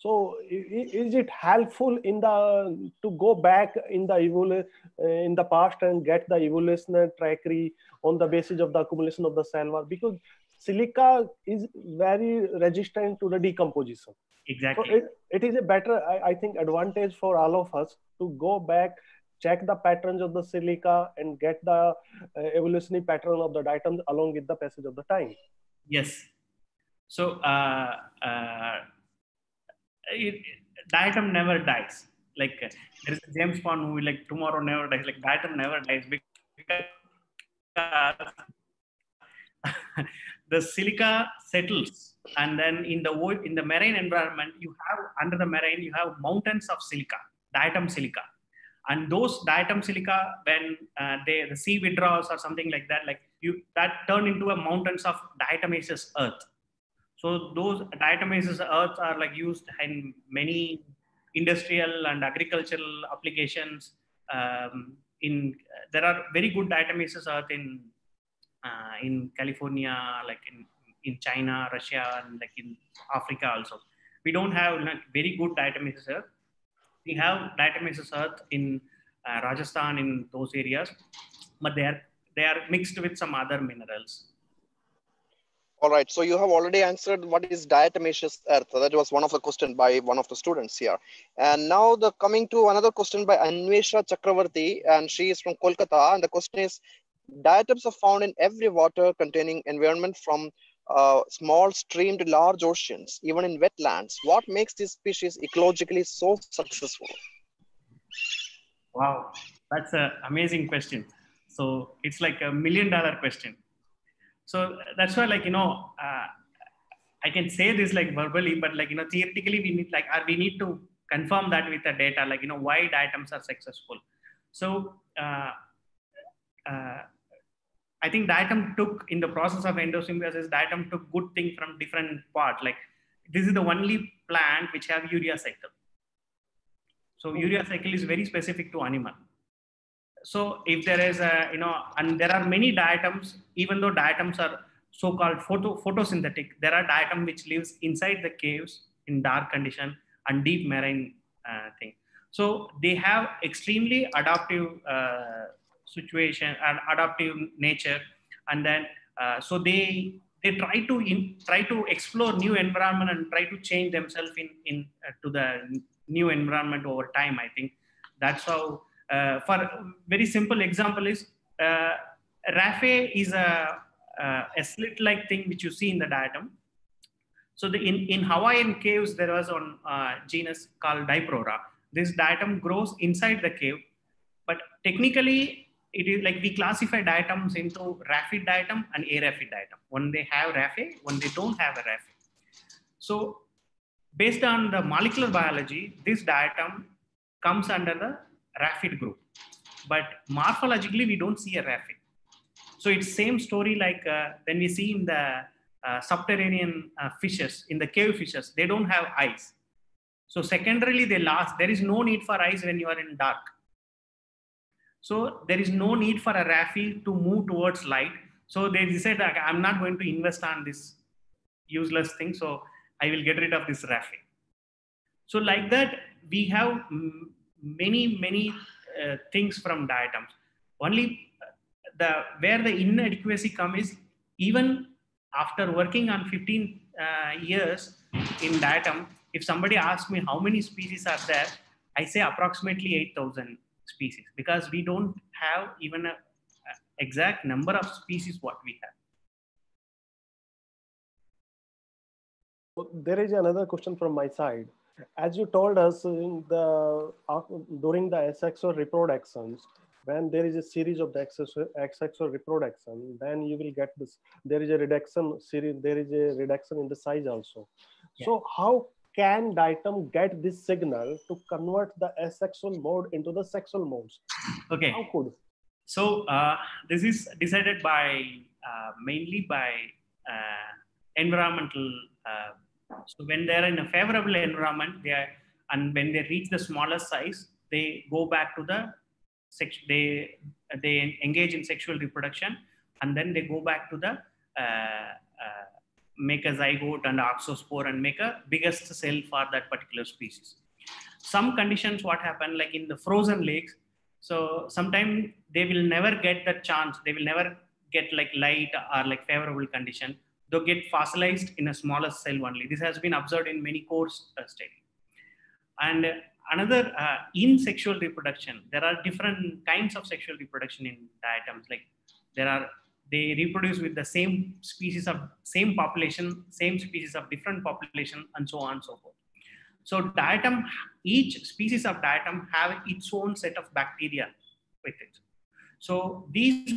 So is it helpful in the to go back in the evol uh, in the past and get the evolutionary trajectory on the basis of the accumulation of the cell wall because silica is very resistant to the decomposition. Exactly. So it, it is a better, I, I think, advantage for all of us to go back, check the patterns of the silica, and get the uh, evolutionary pattern of the diatoms along with the passage of the time. Yes. So. Uh, uh it, diatom never dies. Like there is a James Bond movie like Tomorrow Never Dies. Like diatom never dies because the silica settles, and then in the in the marine environment, you have under the marine you have mountains of silica, diatom silica, and those diatom silica when uh, they the sea withdraws or something like that, like you that turn into a mountains of diatomaceous earth so those diatomaceous earths are like used in many industrial and agricultural applications. Um, in there are very good diatomaceous earth in uh, in California, like in in China, Russia, and like in Africa also. We don't have like, very good diatomaceous earth. We have diatomaceous earth in uh, Rajasthan in those areas, but they are they are mixed with some other minerals. All right, so you have already answered what is diatomaceous earth. That was one of the questions by one of the students here. And now the coming to another question by Anvesha Chakravarti, and she is from Kolkata. And the question is, diatoms are found in every water containing environment from uh, small stream to large oceans, even in wetlands. What makes this species ecologically so successful? Wow, that's an amazing question. So it's like a million dollar question so that's why like you know uh, i can say this like verbally but like you know theoretically we need like uh, we need to confirm that with the data like you know why diatoms are successful. So uh, uh, i think diatom took in the process of endosymbiosis diatom took good thing from different part. Like this is the only plant which have urea cycle. So urea cycle is very specific to animal so if there is a you know and there are many diatoms even though diatoms are so-called photo, photosynthetic there are diatom which lives inside the caves in dark condition and deep marine uh, thing. So they have extremely adaptive uh, situation and adaptive nature. And then uh, so they they try to in, try to explore new environment and try to change themselves in in uh, to the new environment over time i think. That's how uh, for very simple example is uh, raphe is a, uh, a slit-like thing which you see in the diatom. So the, in, in Hawaiian caves, there was one uh, genus called Diprora. this diatom grows inside the cave. But technically, it is like we classify diatoms into raphid diatom and araphe diatom. When they have raphe, when they don't have a raphe. So based on the molecular biology, this diatom comes under the raphe group. But morphologically, we don't see a raphe. So it's same story like uh, when we see in the uh, subterranean uh, fishes, in the cave fishes, they don't have eyes. So secondarily, they last. There is no need for eyes when you are in dark. So there is no need for a raphe to move towards light. So they decided, I'm not going to invest on this useless thing. So I will get rid of this raphe. So like that, we have many, many uh, things from diatoms. Only the where the inadequacy come is even after working on 15 uh, years in diatom, if somebody asks me how many species are there, I say approximately 8,000 species because we don't have even a, a exact number of species what we have. there is another question from my side. As you told us in the uh, during the asexual reproductions, when there is a series of the asexual reproduction, then you will get this. There is a reduction series. There is a reduction in the size also. Yeah. So how can diatom get this signal to convert the asexual mode into the sexual modes? Okay. How could? So uh, this is decided by uh, mainly by uh, environmental. So when they are in a favorable environment, they are, and when they reach the smaller size, they go back to the sex. They they engage in sexual reproduction, and then they go back to the uh, uh, make a zygote and auxospore and make a biggest cell for that particular species. Some conditions, what happen, like in the frozen lakes, so sometimes they will never get the chance, they will never get like light or like favorable condition. They'll get fossilized in a smaller cell only. This has been observed in many cores uh, study. And another, uh, in sexual reproduction, there are different kinds of sexual reproduction in diatoms. Like there are they reproduce with the same species of same population, same species of different population, and so on and so forth. So diatom, each species of diatom have its own set of bacteria with it. So these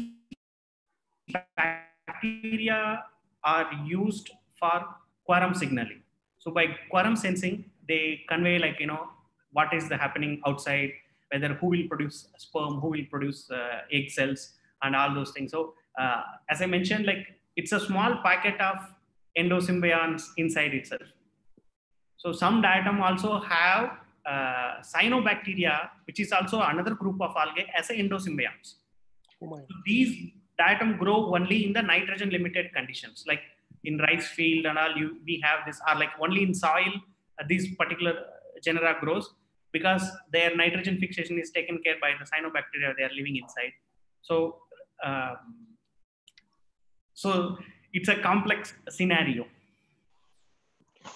bacteria are used for quorum signaling. So by quorum sensing, they convey like, you know, what is the happening outside, whether who will produce sperm, who will produce uh, egg cells, and all those things. So uh, as I mentioned, like it's a small packet of endosymbionts inside itself. So some diatom also have uh, cyanobacteria, which is also another group of algae as a endosymbionts. Oh so these diatom grow only in the nitrogen limited conditions, like in rice field and all. You we have this are like only in soil. Uh, these particular genera grows because their nitrogen fixation is taken care by the cyanobacteria they are living inside. So um, so it's a complex scenario.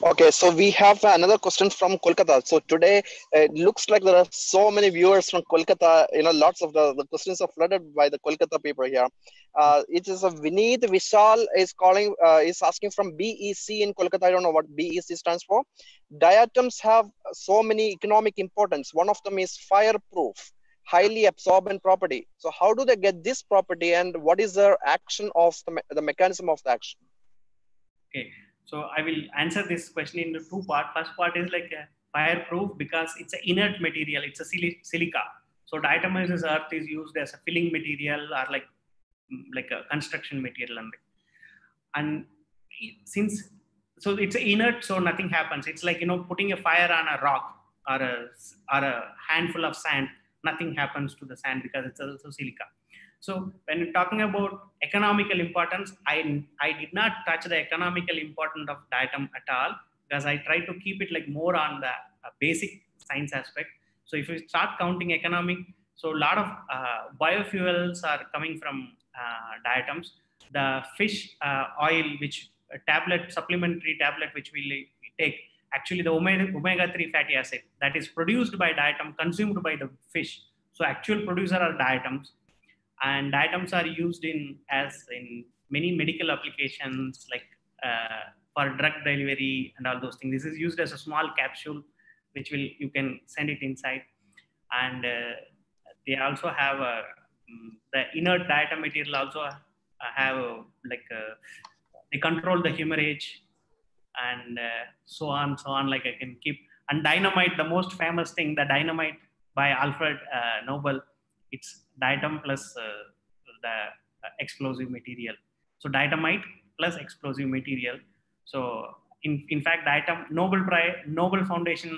Okay, so we have another question from Kolkata. So today it looks like there are so many viewers from Kolkata. You know, lots of the, the questions are flooded by the Kolkata people here. Uh, it is a Vineet Vishal is calling, uh, is asking from BEC in Kolkata. I don't know what BEC stands for. Diatoms have so many economic importance. One of them is fireproof highly absorbent property. So how do they get this property and what is the action of the, me the mechanism of the action? Okay, so I will answer this question in two part. First part is like fireproof because it's an inert material, it's a silica. So diatomaceous earth is used as a filling material or like, like a construction material. And, and since, so it's inert, so nothing happens. It's like, you know, putting a fire on a rock or a, or a handful of sand nothing happens to the sand because it's also silica. So when talking about economical importance, I, I did not touch the economical importance of diatom at all because I try to keep it like more on the uh, basic science aspect. So if you start counting economic, so a lot of uh, biofuels are coming from uh, diatoms. The fish uh, oil, which tablet, supplementary tablet, which we take, actually the omega-3 fatty acid that is produced by diatom consumed by the fish. So actual producer are diatoms and diatoms are used in as in many medical applications like uh, for drug delivery and all those things. This is used as a small capsule which will you can send it inside, and uh, they also have a mm, the inert diatom material also uh, have uh, like uh, they control the hemorrhage and uh, so on so on like i can keep and dynamite the most famous thing the dynamite by alfred uh, nobel it's diatom plus uh, the uh, explosive material so diatomite plus explosive material so in, in fact diatom nobel prize nobel foundation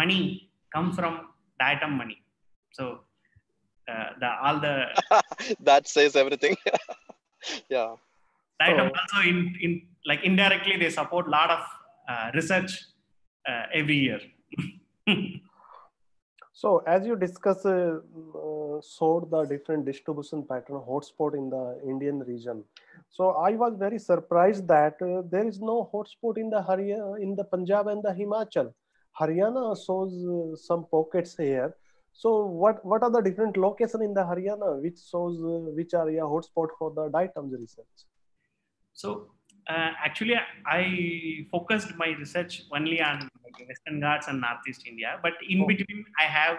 money come from diatom money so uh, the all the that says everything. yeah. diatom So- also in, in like indirectly they support a lot of uh, research uh, every year So as you discuss, uh, uh, sort the different distribution pattern hotspot in the Indian region. So I was very surprised that uh, there is no hotspot in the Haryana, in the Punjab and the Himachal. Haryana shows uh, some pockets here. So what what are the different location in the Haryana which shows uh, which area hotspot for the diatoms research? So uh, actually, I focused my research only on Western Ghats and Northeast India. But in Oh. between, I have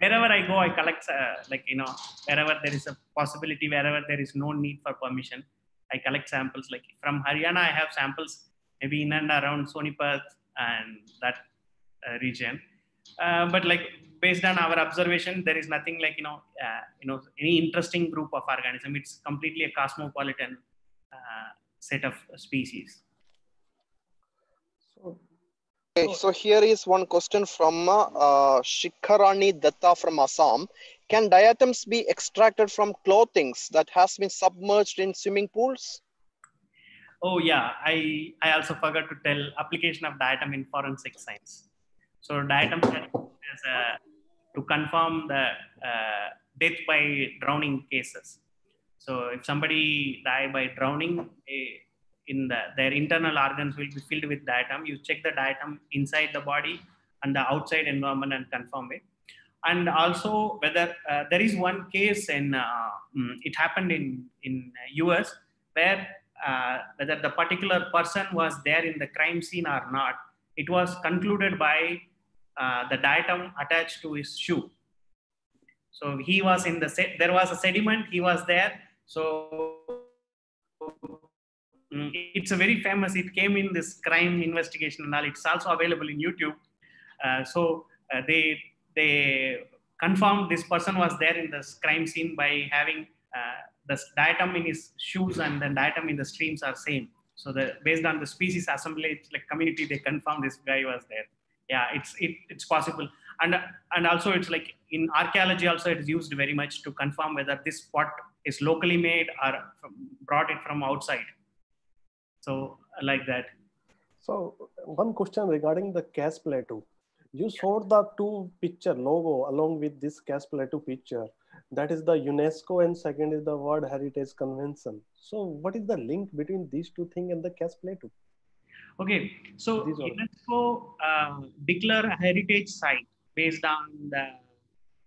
wherever I go, I collect uh, like you know wherever there is a possibility, wherever there is no need for permission, I collect samples. Like from Haryana, I have samples maybe in and around Sonipat and that uh, region. Uh, but like based on our observation, there is nothing like you know uh, you know any interesting group of organism. It's completely a cosmopolitan set of species. So Okay, so here is one question from uh, uh, Shikharani Datta from Assam. Can diatoms be extracted from clothings that has been submerged in swimming pools? Oh yeah, I I also forgot to tell application of diatom in forensic science. So diatom is uh, to confirm the uh, death by drowning cases. So if somebody die by drowning, eh, in the their internal organs will be filled with diatom. You check the diatom inside the body and the outside environment and confirm it. And also whether uh, there is one case in uh, mm, it happened in in US where uh, whether the particular person was there in the crime scene or not, it was concluded by uh, the diatom attached to his shoe. So he was in the se- there was a sediment. He was there. So mm, it's a very famous. It came in this crime investigation and all. It's also available in YouTube. Uh, so uh, they they confirmed this person was there in this crime scene by having uh, the diatom in his shoes and the diatom in the streams are same. So the based on the species assemblage it's like community, they confirmed this guy was there. Yeah, it's it, it's possible, and and also it's like in archaeology also it is used very much to confirm whether this pot is locally made or from, brought it from outside. So like that. So one question regarding the Kaas Plateau. You showed the two picture logo along with this Kaas Plateau picture. That is the UNESCO and second is the World Heritage Convention. So what is the link between these two things and the Kaas Plateau? Okay, so UNESCO uh, declare a heritage site based on the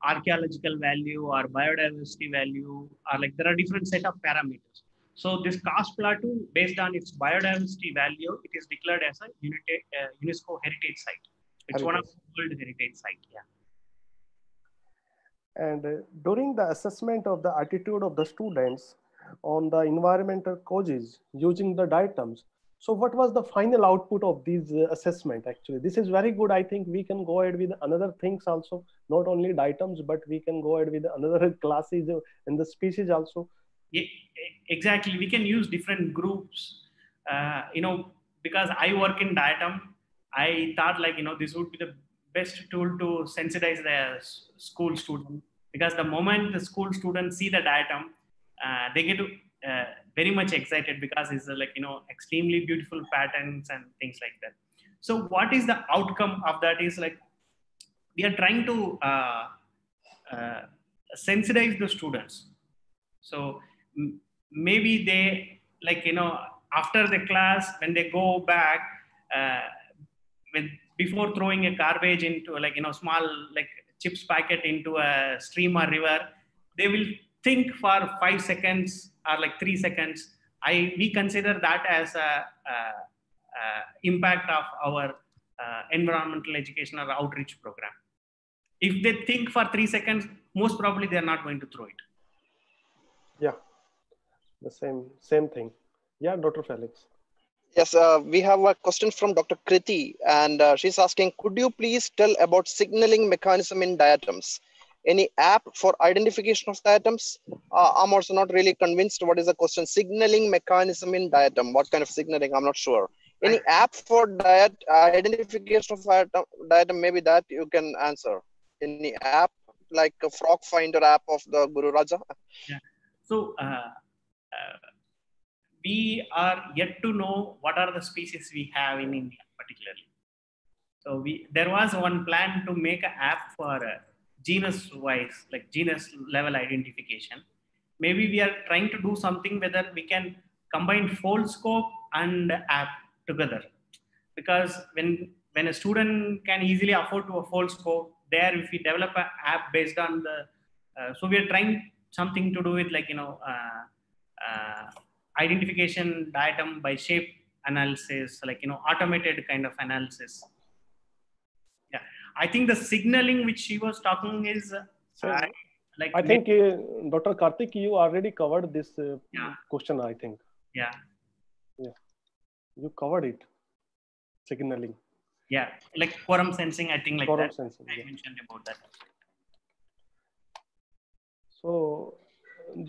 archaeological value or biodiversity value, or like there are different set of parameters. So this Kaas Plateau, based on its biodiversity value, it is declared as a uh, UNESCO heritage site. It's one of the World Heritage Site. Yeah. And uh, during the assessment of the attitude of the students on the environmental causes using the diatoms, so what was the final output of these uh, assessment actually? This is very good. I think we can go ahead with another things also, not only diatoms, but we can go ahead with another classes and the species also. Yeah, exactly. We can use different groups. Uh, you know, because I work in diatom, I thought like you know this would be the best tool to sensitize the school student because the moment the school students see the diatom, uh, they get to, uh, very much excited because it's uh, like you know extremely beautiful patterns and things like that. So what is the outcome of that is like we are trying to uh, uh, sensitize the students. So m- maybe they like you know after the class when they go back uh, with before throwing a garbage into like you know small like chips packet into a stream or river they will think for five seconds or like three seconds i we consider that as a, a, a impact of our uh, environmental education or outreach program. If they think for three seconds, most probably they are not going to throw it. Yeah, the same same thing. Yeah, Dr. Felix. Yes, uh, we have a question from Dr. Kriti, and uh, she's asking, could you please tell about signaling mechanism in diatoms? Any app for identification of diatoms? Uh, I'm also not really convinced what is the question. Signaling mechanism in diatom. What kind of signaling? I'm not sure. Any app for diet identification of diatom, diatom? Maybe that you can answer. Any app like a frog finder app of the Gururaja? So uh, uh, we are yet to know what are the species we have in India particularly. So we there was one plan to make an app for uh, genus wise, like genus level identification. Maybe we are trying to do something whether we can combine Foldscope and app together. Because when when a student can easily afford to a Foldscope, there if we develop an app based on the, uh, so we are trying something to do with like you know uh, uh, identification diatom by shape analysis, like you know automated kind of analysis. I think the signaling which she was talking is uh, So, like I think uh, Dr. Karthick, you already covered this uh, Yeah. question. I think yeah Yeah. you covered it. Signaling, yeah like quorum sensing. I think like quorum that. sensing. I yeah. mentioned about that. So,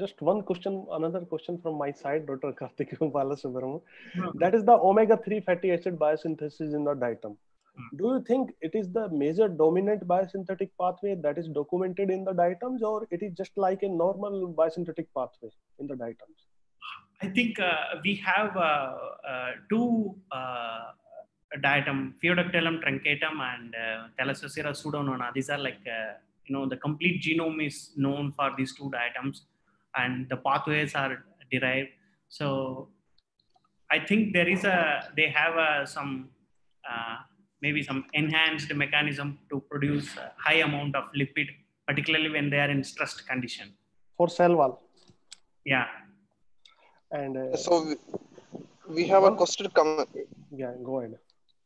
just one question, another question from my side, Dr. Karthick Balasubramanian. That is the omega-3 fatty acid biosynthesis in the diatom. Do you think it is the major dominant biosynthetic pathway that is documented in the diatoms, or it is just like a normal biosynthetic pathway in the diatoms? I think uh, we have uh, uh, two uh, diatom, Phaeodactylum tricornutum and uh, Thalassiosira pseudonana. These are like, uh, you know, the complete genome is known for these two diatoms and the pathways are derived. So I think there is a, they have a, some, uh, maybe some enhanced mechanism to produce a high amount of lipid, particularly when they are in stressed condition. For cell wall. Yeah. And uh, So we, we have a question coming. yeah, go ahead.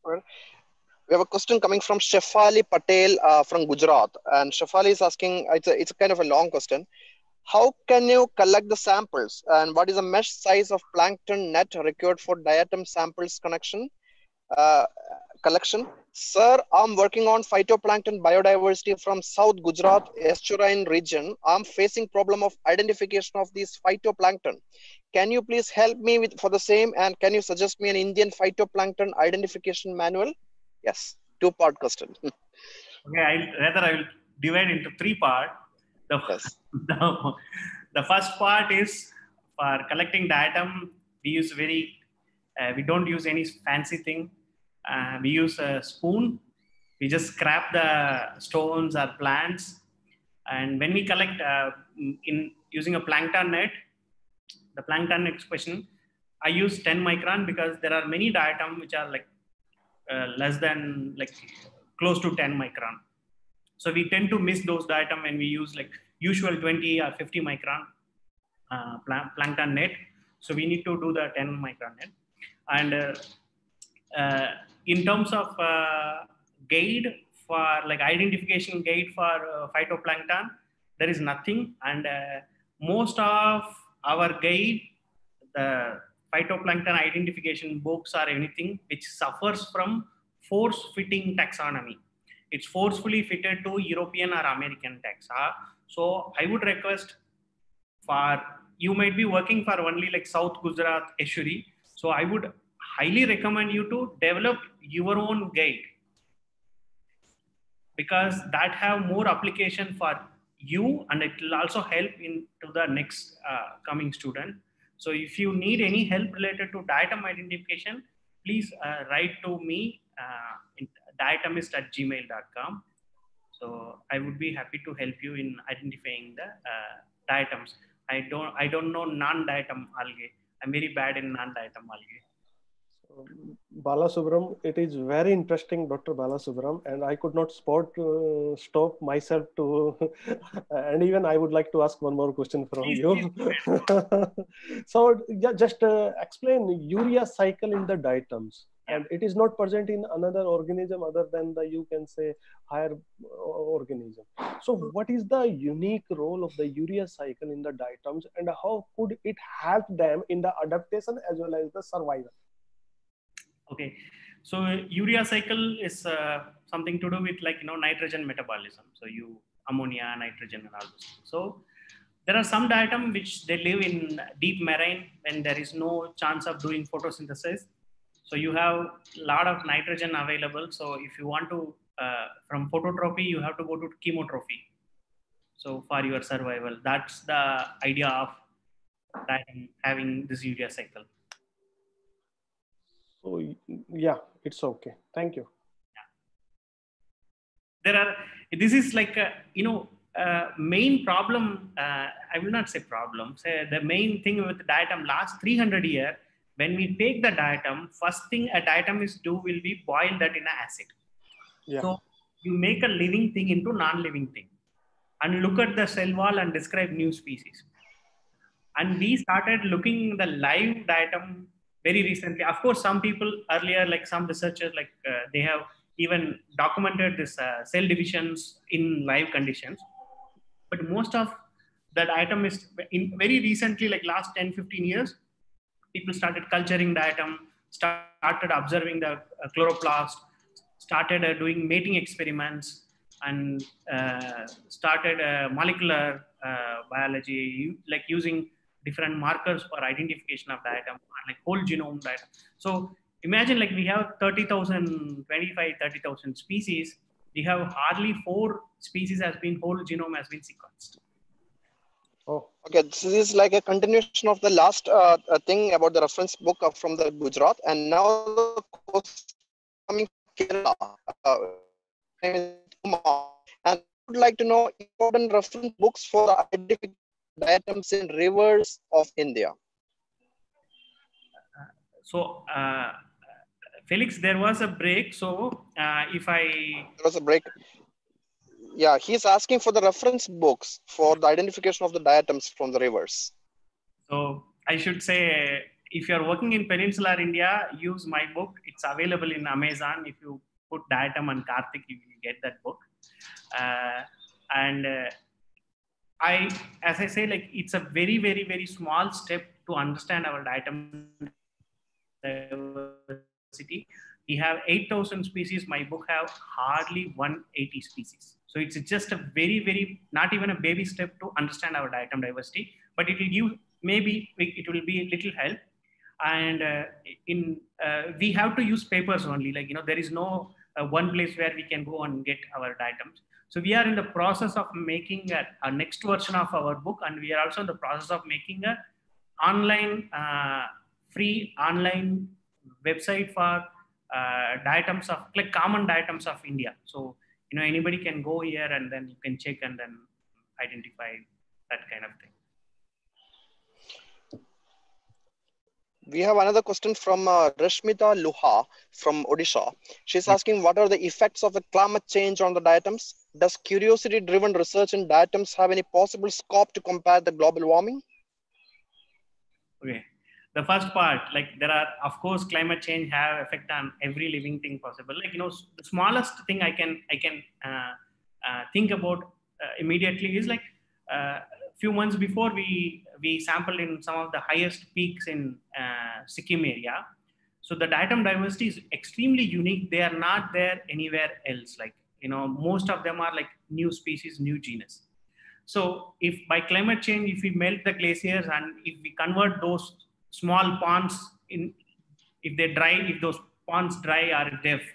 we have a question coming from Shefali Patel uh, from Gujarat, and Shefali is asking. It's a, it's a kind of a long question. How can you collect the samples, and what is the mesh size of plankton net required for diatom samples connection uh, collection? Sir, I'm working on phytoplankton biodiversity from South Gujarat estuarine region. I'm facing problem of identification of these phytoplankton. Can you please help me with for the same, and can you suggest me an Indian phytoplankton identification manual? Yes, two part question. Okay, I, rather I will divide into three part. The, yes. the, the first part is for collecting the item, we use very, uh, we don't use any fancy thing. Uh, we use a spoon. We just scrap the stones or plants. And when we collect uh, in using a plankton net, the plankton expression, I use 10 micron because there are many diatom which are like uh, less than like close to 10 micron. So we tend to miss those diatom when we use like usual 20 or 50 micron uh, plankton net. So we need to do the 10 micron net. And uh, in terms of uh, guide for like identification guide for uh, phytoplankton, there is nothing. And uh, most of our guide, the phytoplankton identification books or anything which suffers from force fitting taxonomy it's forcefully fitted to European or American taxa. So I would request for you might be working for only like South Gujarat estuary. So I would highly recommend you to develop your own guide because that have more application for you and it will also help into the next uh, coming student. So if you need any help related to diatom identification, please uh, write to me uh, in diatomist at gmail.com. So I would be happy to help you in identifying the uh, diatoms. I don't I don't know non-diatom algae. I'm very bad in non-diatom algae. So, Balasubram, it is very interesting, Dr. Balasubram, and I could not spot uh, stop myself to, and even I would like to ask one more question from Please, you. please, so, yeah, just uh, explain urea cycle in the diatoms. and it is not present in another organism other than the you can say higher uh, organism so what is the unique role of the urea cycle in the diatoms and how could it help them in the adaptation as well as the survival okay so urea cycle is uh, something to do with like you know nitrogen metabolism so you ammonia nitrogen and all those so there are some diatom which they live in deep marine when there is no chance of doing photosynthesis so you have a lot of nitrogen available. So if you want to, uh, from phototrophy, you have to go to chemotrophy. So for your survival, that's the idea of having this urea cycle. So yeah, it's okay. Thank you. Yeah. There are, this is like, a, you know, uh, main problem, uh, I will not say problem, say the main thing with the diatom last 300 year when we take the diatom, first thing a diatom is do will be boil that in an acid. Yeah. So you make a living thing into non-living thing and look at the cell wall and describe new species. And we started looking the live diatom very recently. Of course, some people earlier, like some researchers, like uh, they have even documented this uh, cell divisions in live conditions. But most of that item is in very recently, like last 10, 15 years, people started culturing diatom, started observing the uh, chloroplast, started uh, doing mating experiments, and uh, started molecular biology, like using different markers for identification of diatom, like whole genome diatom. So imagine like we have 30,000, 25, 30,000 species. We have hardly four species has been whole genome has been sequenced. Oh. Okay, this is like a continuation of the last uh, uh thing about the reference book from the Gujarat, and now the course coming Kerala. Uh, and I would like to know important reference books for the identification diatoms in rivers of India. So, uh, Felix, there was a break. So, uh, if I there was a break yeah, he's asking for the reference books for the identification of the diatoms from the rivers. So I should say, if you're working in peninsular India, use my book. It's available in Amazon. If you put diatom and Karthick, you will get that book. Uh, and uh, I, as I say, like it's a very, very, very small step to understand our diatom diversity. We have 8,000 species. My book have hardly 180 species. So it's just a very, very, not even a baby step to understand our diatom diversity, but it will give, maybe it will be a little help. And uh, in, uh, we have to use papers only, like, you know, there is no uh, one place where we can go and get our items. So we are in the process of making a, a, next version of our book, and we are also in the process of making a online, uh, free online website for uh, diatoms of, like common diatoms of India. So you know anybody can go here and then you can check and then identify that kind of thing we have another question from uh, Rashmita Luha from Odisha. She's asking, what are the effects of the climate change on the diatoms? Does curiosity-driven research in diatoms have any possible scope to combat the global warming? Okay, the first part like there are of course climate change have effect on every living thing possible like you know the smallest thing i can i can uh, uh, think about uh, immediately is like uh, few months before we we sampled in some of the highest peaks in uh, sikkim area. So the diatom diversity is extremely unique. They are not there anywhere else. Like you know most of them are like new species new genus. So if by climate change if we melt the glaciers and if we convert those small ponds in if they dry if those ponds dry or if they've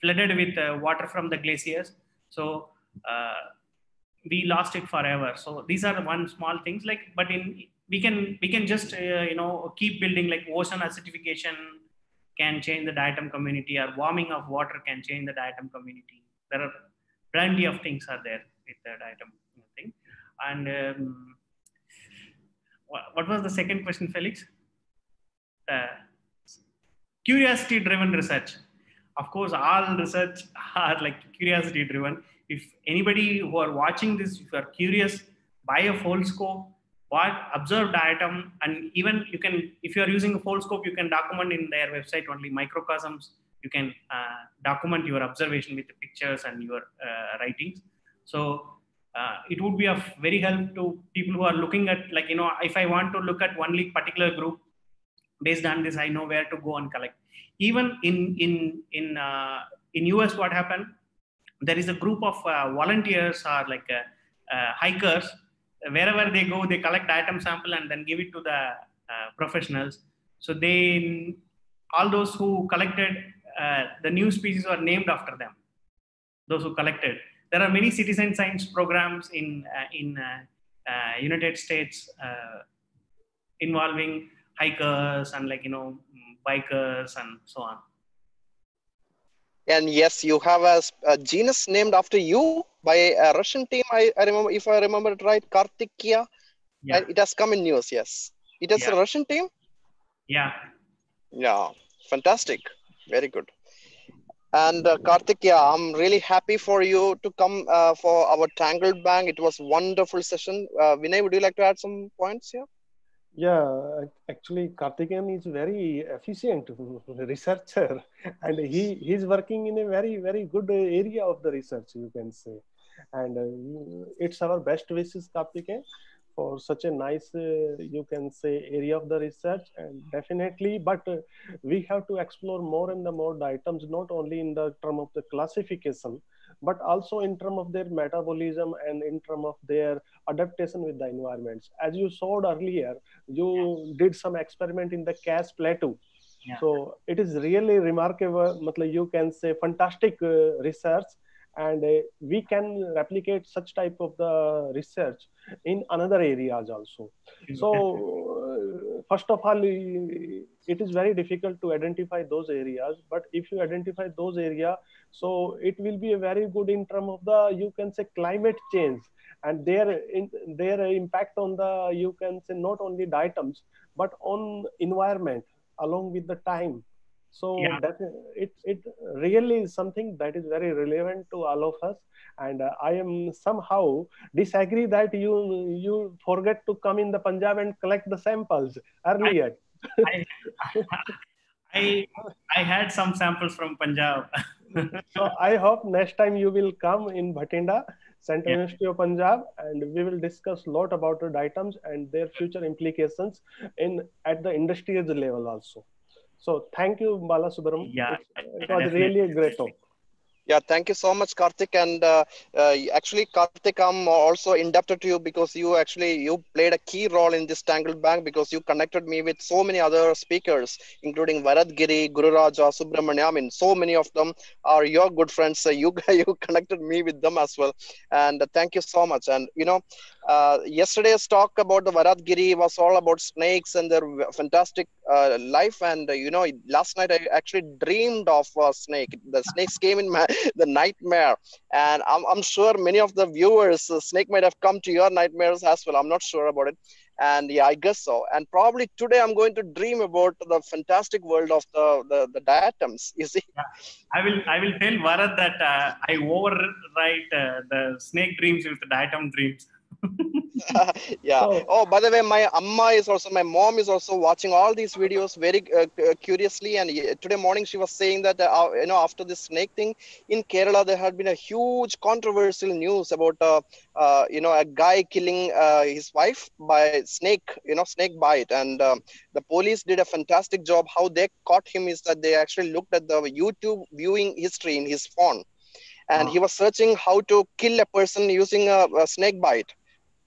flooded with uh, water from the glaciers so uh, we lost it forever. So these are one small things like but in we can we can just uh, you know keep building like ocean acidification can change the diatom community or warming of water can change the diatom community. There are plenty of things are there with the diatom thing. And um, what was the second question felix? Uh, curiosity driven research. Of course all research are like curiosity driven if anybody who are watching this if you are curious buy a Foldscope what observe diatom and even you can if you are using a Foldscope you can document in their website only microcosms you can uh, document your observation with the pictures and your uh, writings. So uh, it would be of very help to people who are looking at like you know if I want to look at only particular group based on this, I know where to go and collect. Even in in in uh, in US, what happened? There is a group of uh, volunteers or like hikers. Wherever they go, they collect item sample and then give it to the professionals. So they all those who collected uh, the new species are named after them those who collected there are many citizen science programs in uh, in uh, uh united states uh, involving hikers and like you know bikers and so on and yes you have a, a genus named after you by a russian team i, I remember if i remember it right Karthickia yeah. it has come in news yes it is yeah. a russian team yeah yeah fantastic very good. And uh, Karthick, yeah, I'm really happy for you to come uh, for our Tangled Bank. It was wonderful session. Uh, Vinay, would you like to add some points here? Yeah, actually, Karthikeyan is very efficient researcher, and he he's working in a very very good area of the research, you can say. And uh, it's our best wishes, Karthikeyan for such a nice uh, you can say area of the research and definitely but uh, we have to explore more and the more the items not only in the term of the classification but also in term of their metabolism and in term of their adaptation with the environments as you showed earlier you yeah. did some experiment in the Kaas plateau yeah. so it is really remarkable you can say fantastic uh, research and uh, we can replicate such type of the research in another areas also so uh, first of all it is very difficult to identify those areas but if you identify those area so it will be a very good in term of the you can say climate change and their in, their impact on the you can say not only the items but on environment along with the time. So yeah. that it it really is something that is very relevant to all of us. And uh, i am somehow disagree that you you forget to come in the punjab and collect the samples earlier. I, I, I had some samples from punjab so i hope next time you will come in bhatinda central yeah. university of punjab and we will discuss a lot about the items and their future implications in at the industrial level also so thank you, Balasubramanian. Yeah, it, it was really a great talk. Yeah, thank you so much, Karthick. And uh, uh, actually, Karthick, I'm also indebted to you because you actually you played a key role in this Tangled Bank because you connected me with so many other speakers, including Varad Giri, Gururaja, Subramania. I mean, so many of them are your good friends. So you you connected me with them as well. And uh, thank you so much. And you know, uh, yesterday's talk about the Varad Giri was all about snakes and their fantastic uh, life. And uh, you know, last night I actually dreamed of a snake. The snakes came in my the nightmare. And I'm, I'm sure many of the viewers, uh, Snake might have come to your nightmares as well. I'm not sure about it. And yeah, I guess so. And probably today I'm going to dream about the fantastic world of the, the, the diatoms. You see? Yeah. I will I will tell Varad that uh, I overwrite uh, the snake dreams with the diatom dreams. yeah. Oh. oh, by the way, my amma is also my mom is also watching all these videos very uh, uh curiously. And today morning she was saying that uh, you know after this snake thing in Kerala there had been a huge controversial news about uh, uh you know a guy killing uh, his wife by snake you know snake bite and um, the police did a fantastic job. How they caught him is that they actually looked at the YouTube viewing history in his phone and he was searching how to kill a person using a, a snake bite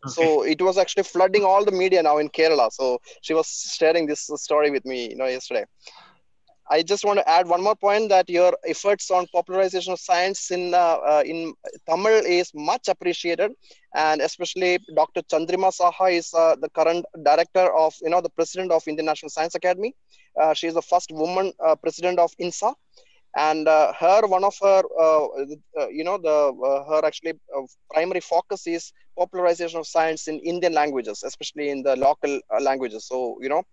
so it was actually flooding all the media now in Kerala. So she was sharing this story with me, you know, yesterday. I just want to add one more point that your efforts on popularization of science in uh, uh, in Tamil is much appreciated, and especially Dr. Chandrima Saha is uh, the current director of you know the president of Indian National Science Academy. Uh, she is the first woman uh, president of INSA, and uh, her one of her uh, uh, you know the uh, her actually uh, primary focus is popularization of science in indian languages especially in the local uh, languages. So you know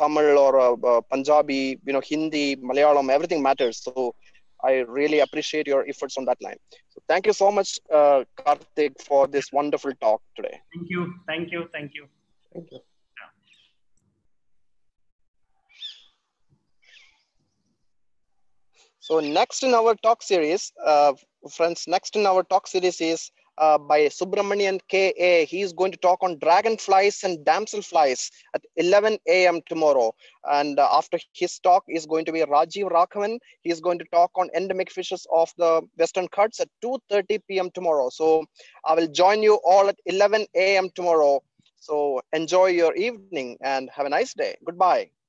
tamil or punjabi you know hindi malayalam everything matters. So i really appreciate your efforts on that line. So thank you so much karthick for this wonderful talk today. Thank you. Thank you. Thank you. Thank you So next in our talk series, uh, friends, next in our talk series is uh, by Subramanian K.A. He is going to talk on dragonflies and damselflies at 11 a.m. tomorrow. And uh, after his talk is going to be Rajiv Raghavan. He is going to talk on endemic fishes of the Western Ghats at 2.30 p.m. tomorrow. So I will join you all at 11 a.m. tomorrow. So enjoy your evening and have a nice day. Goodbye.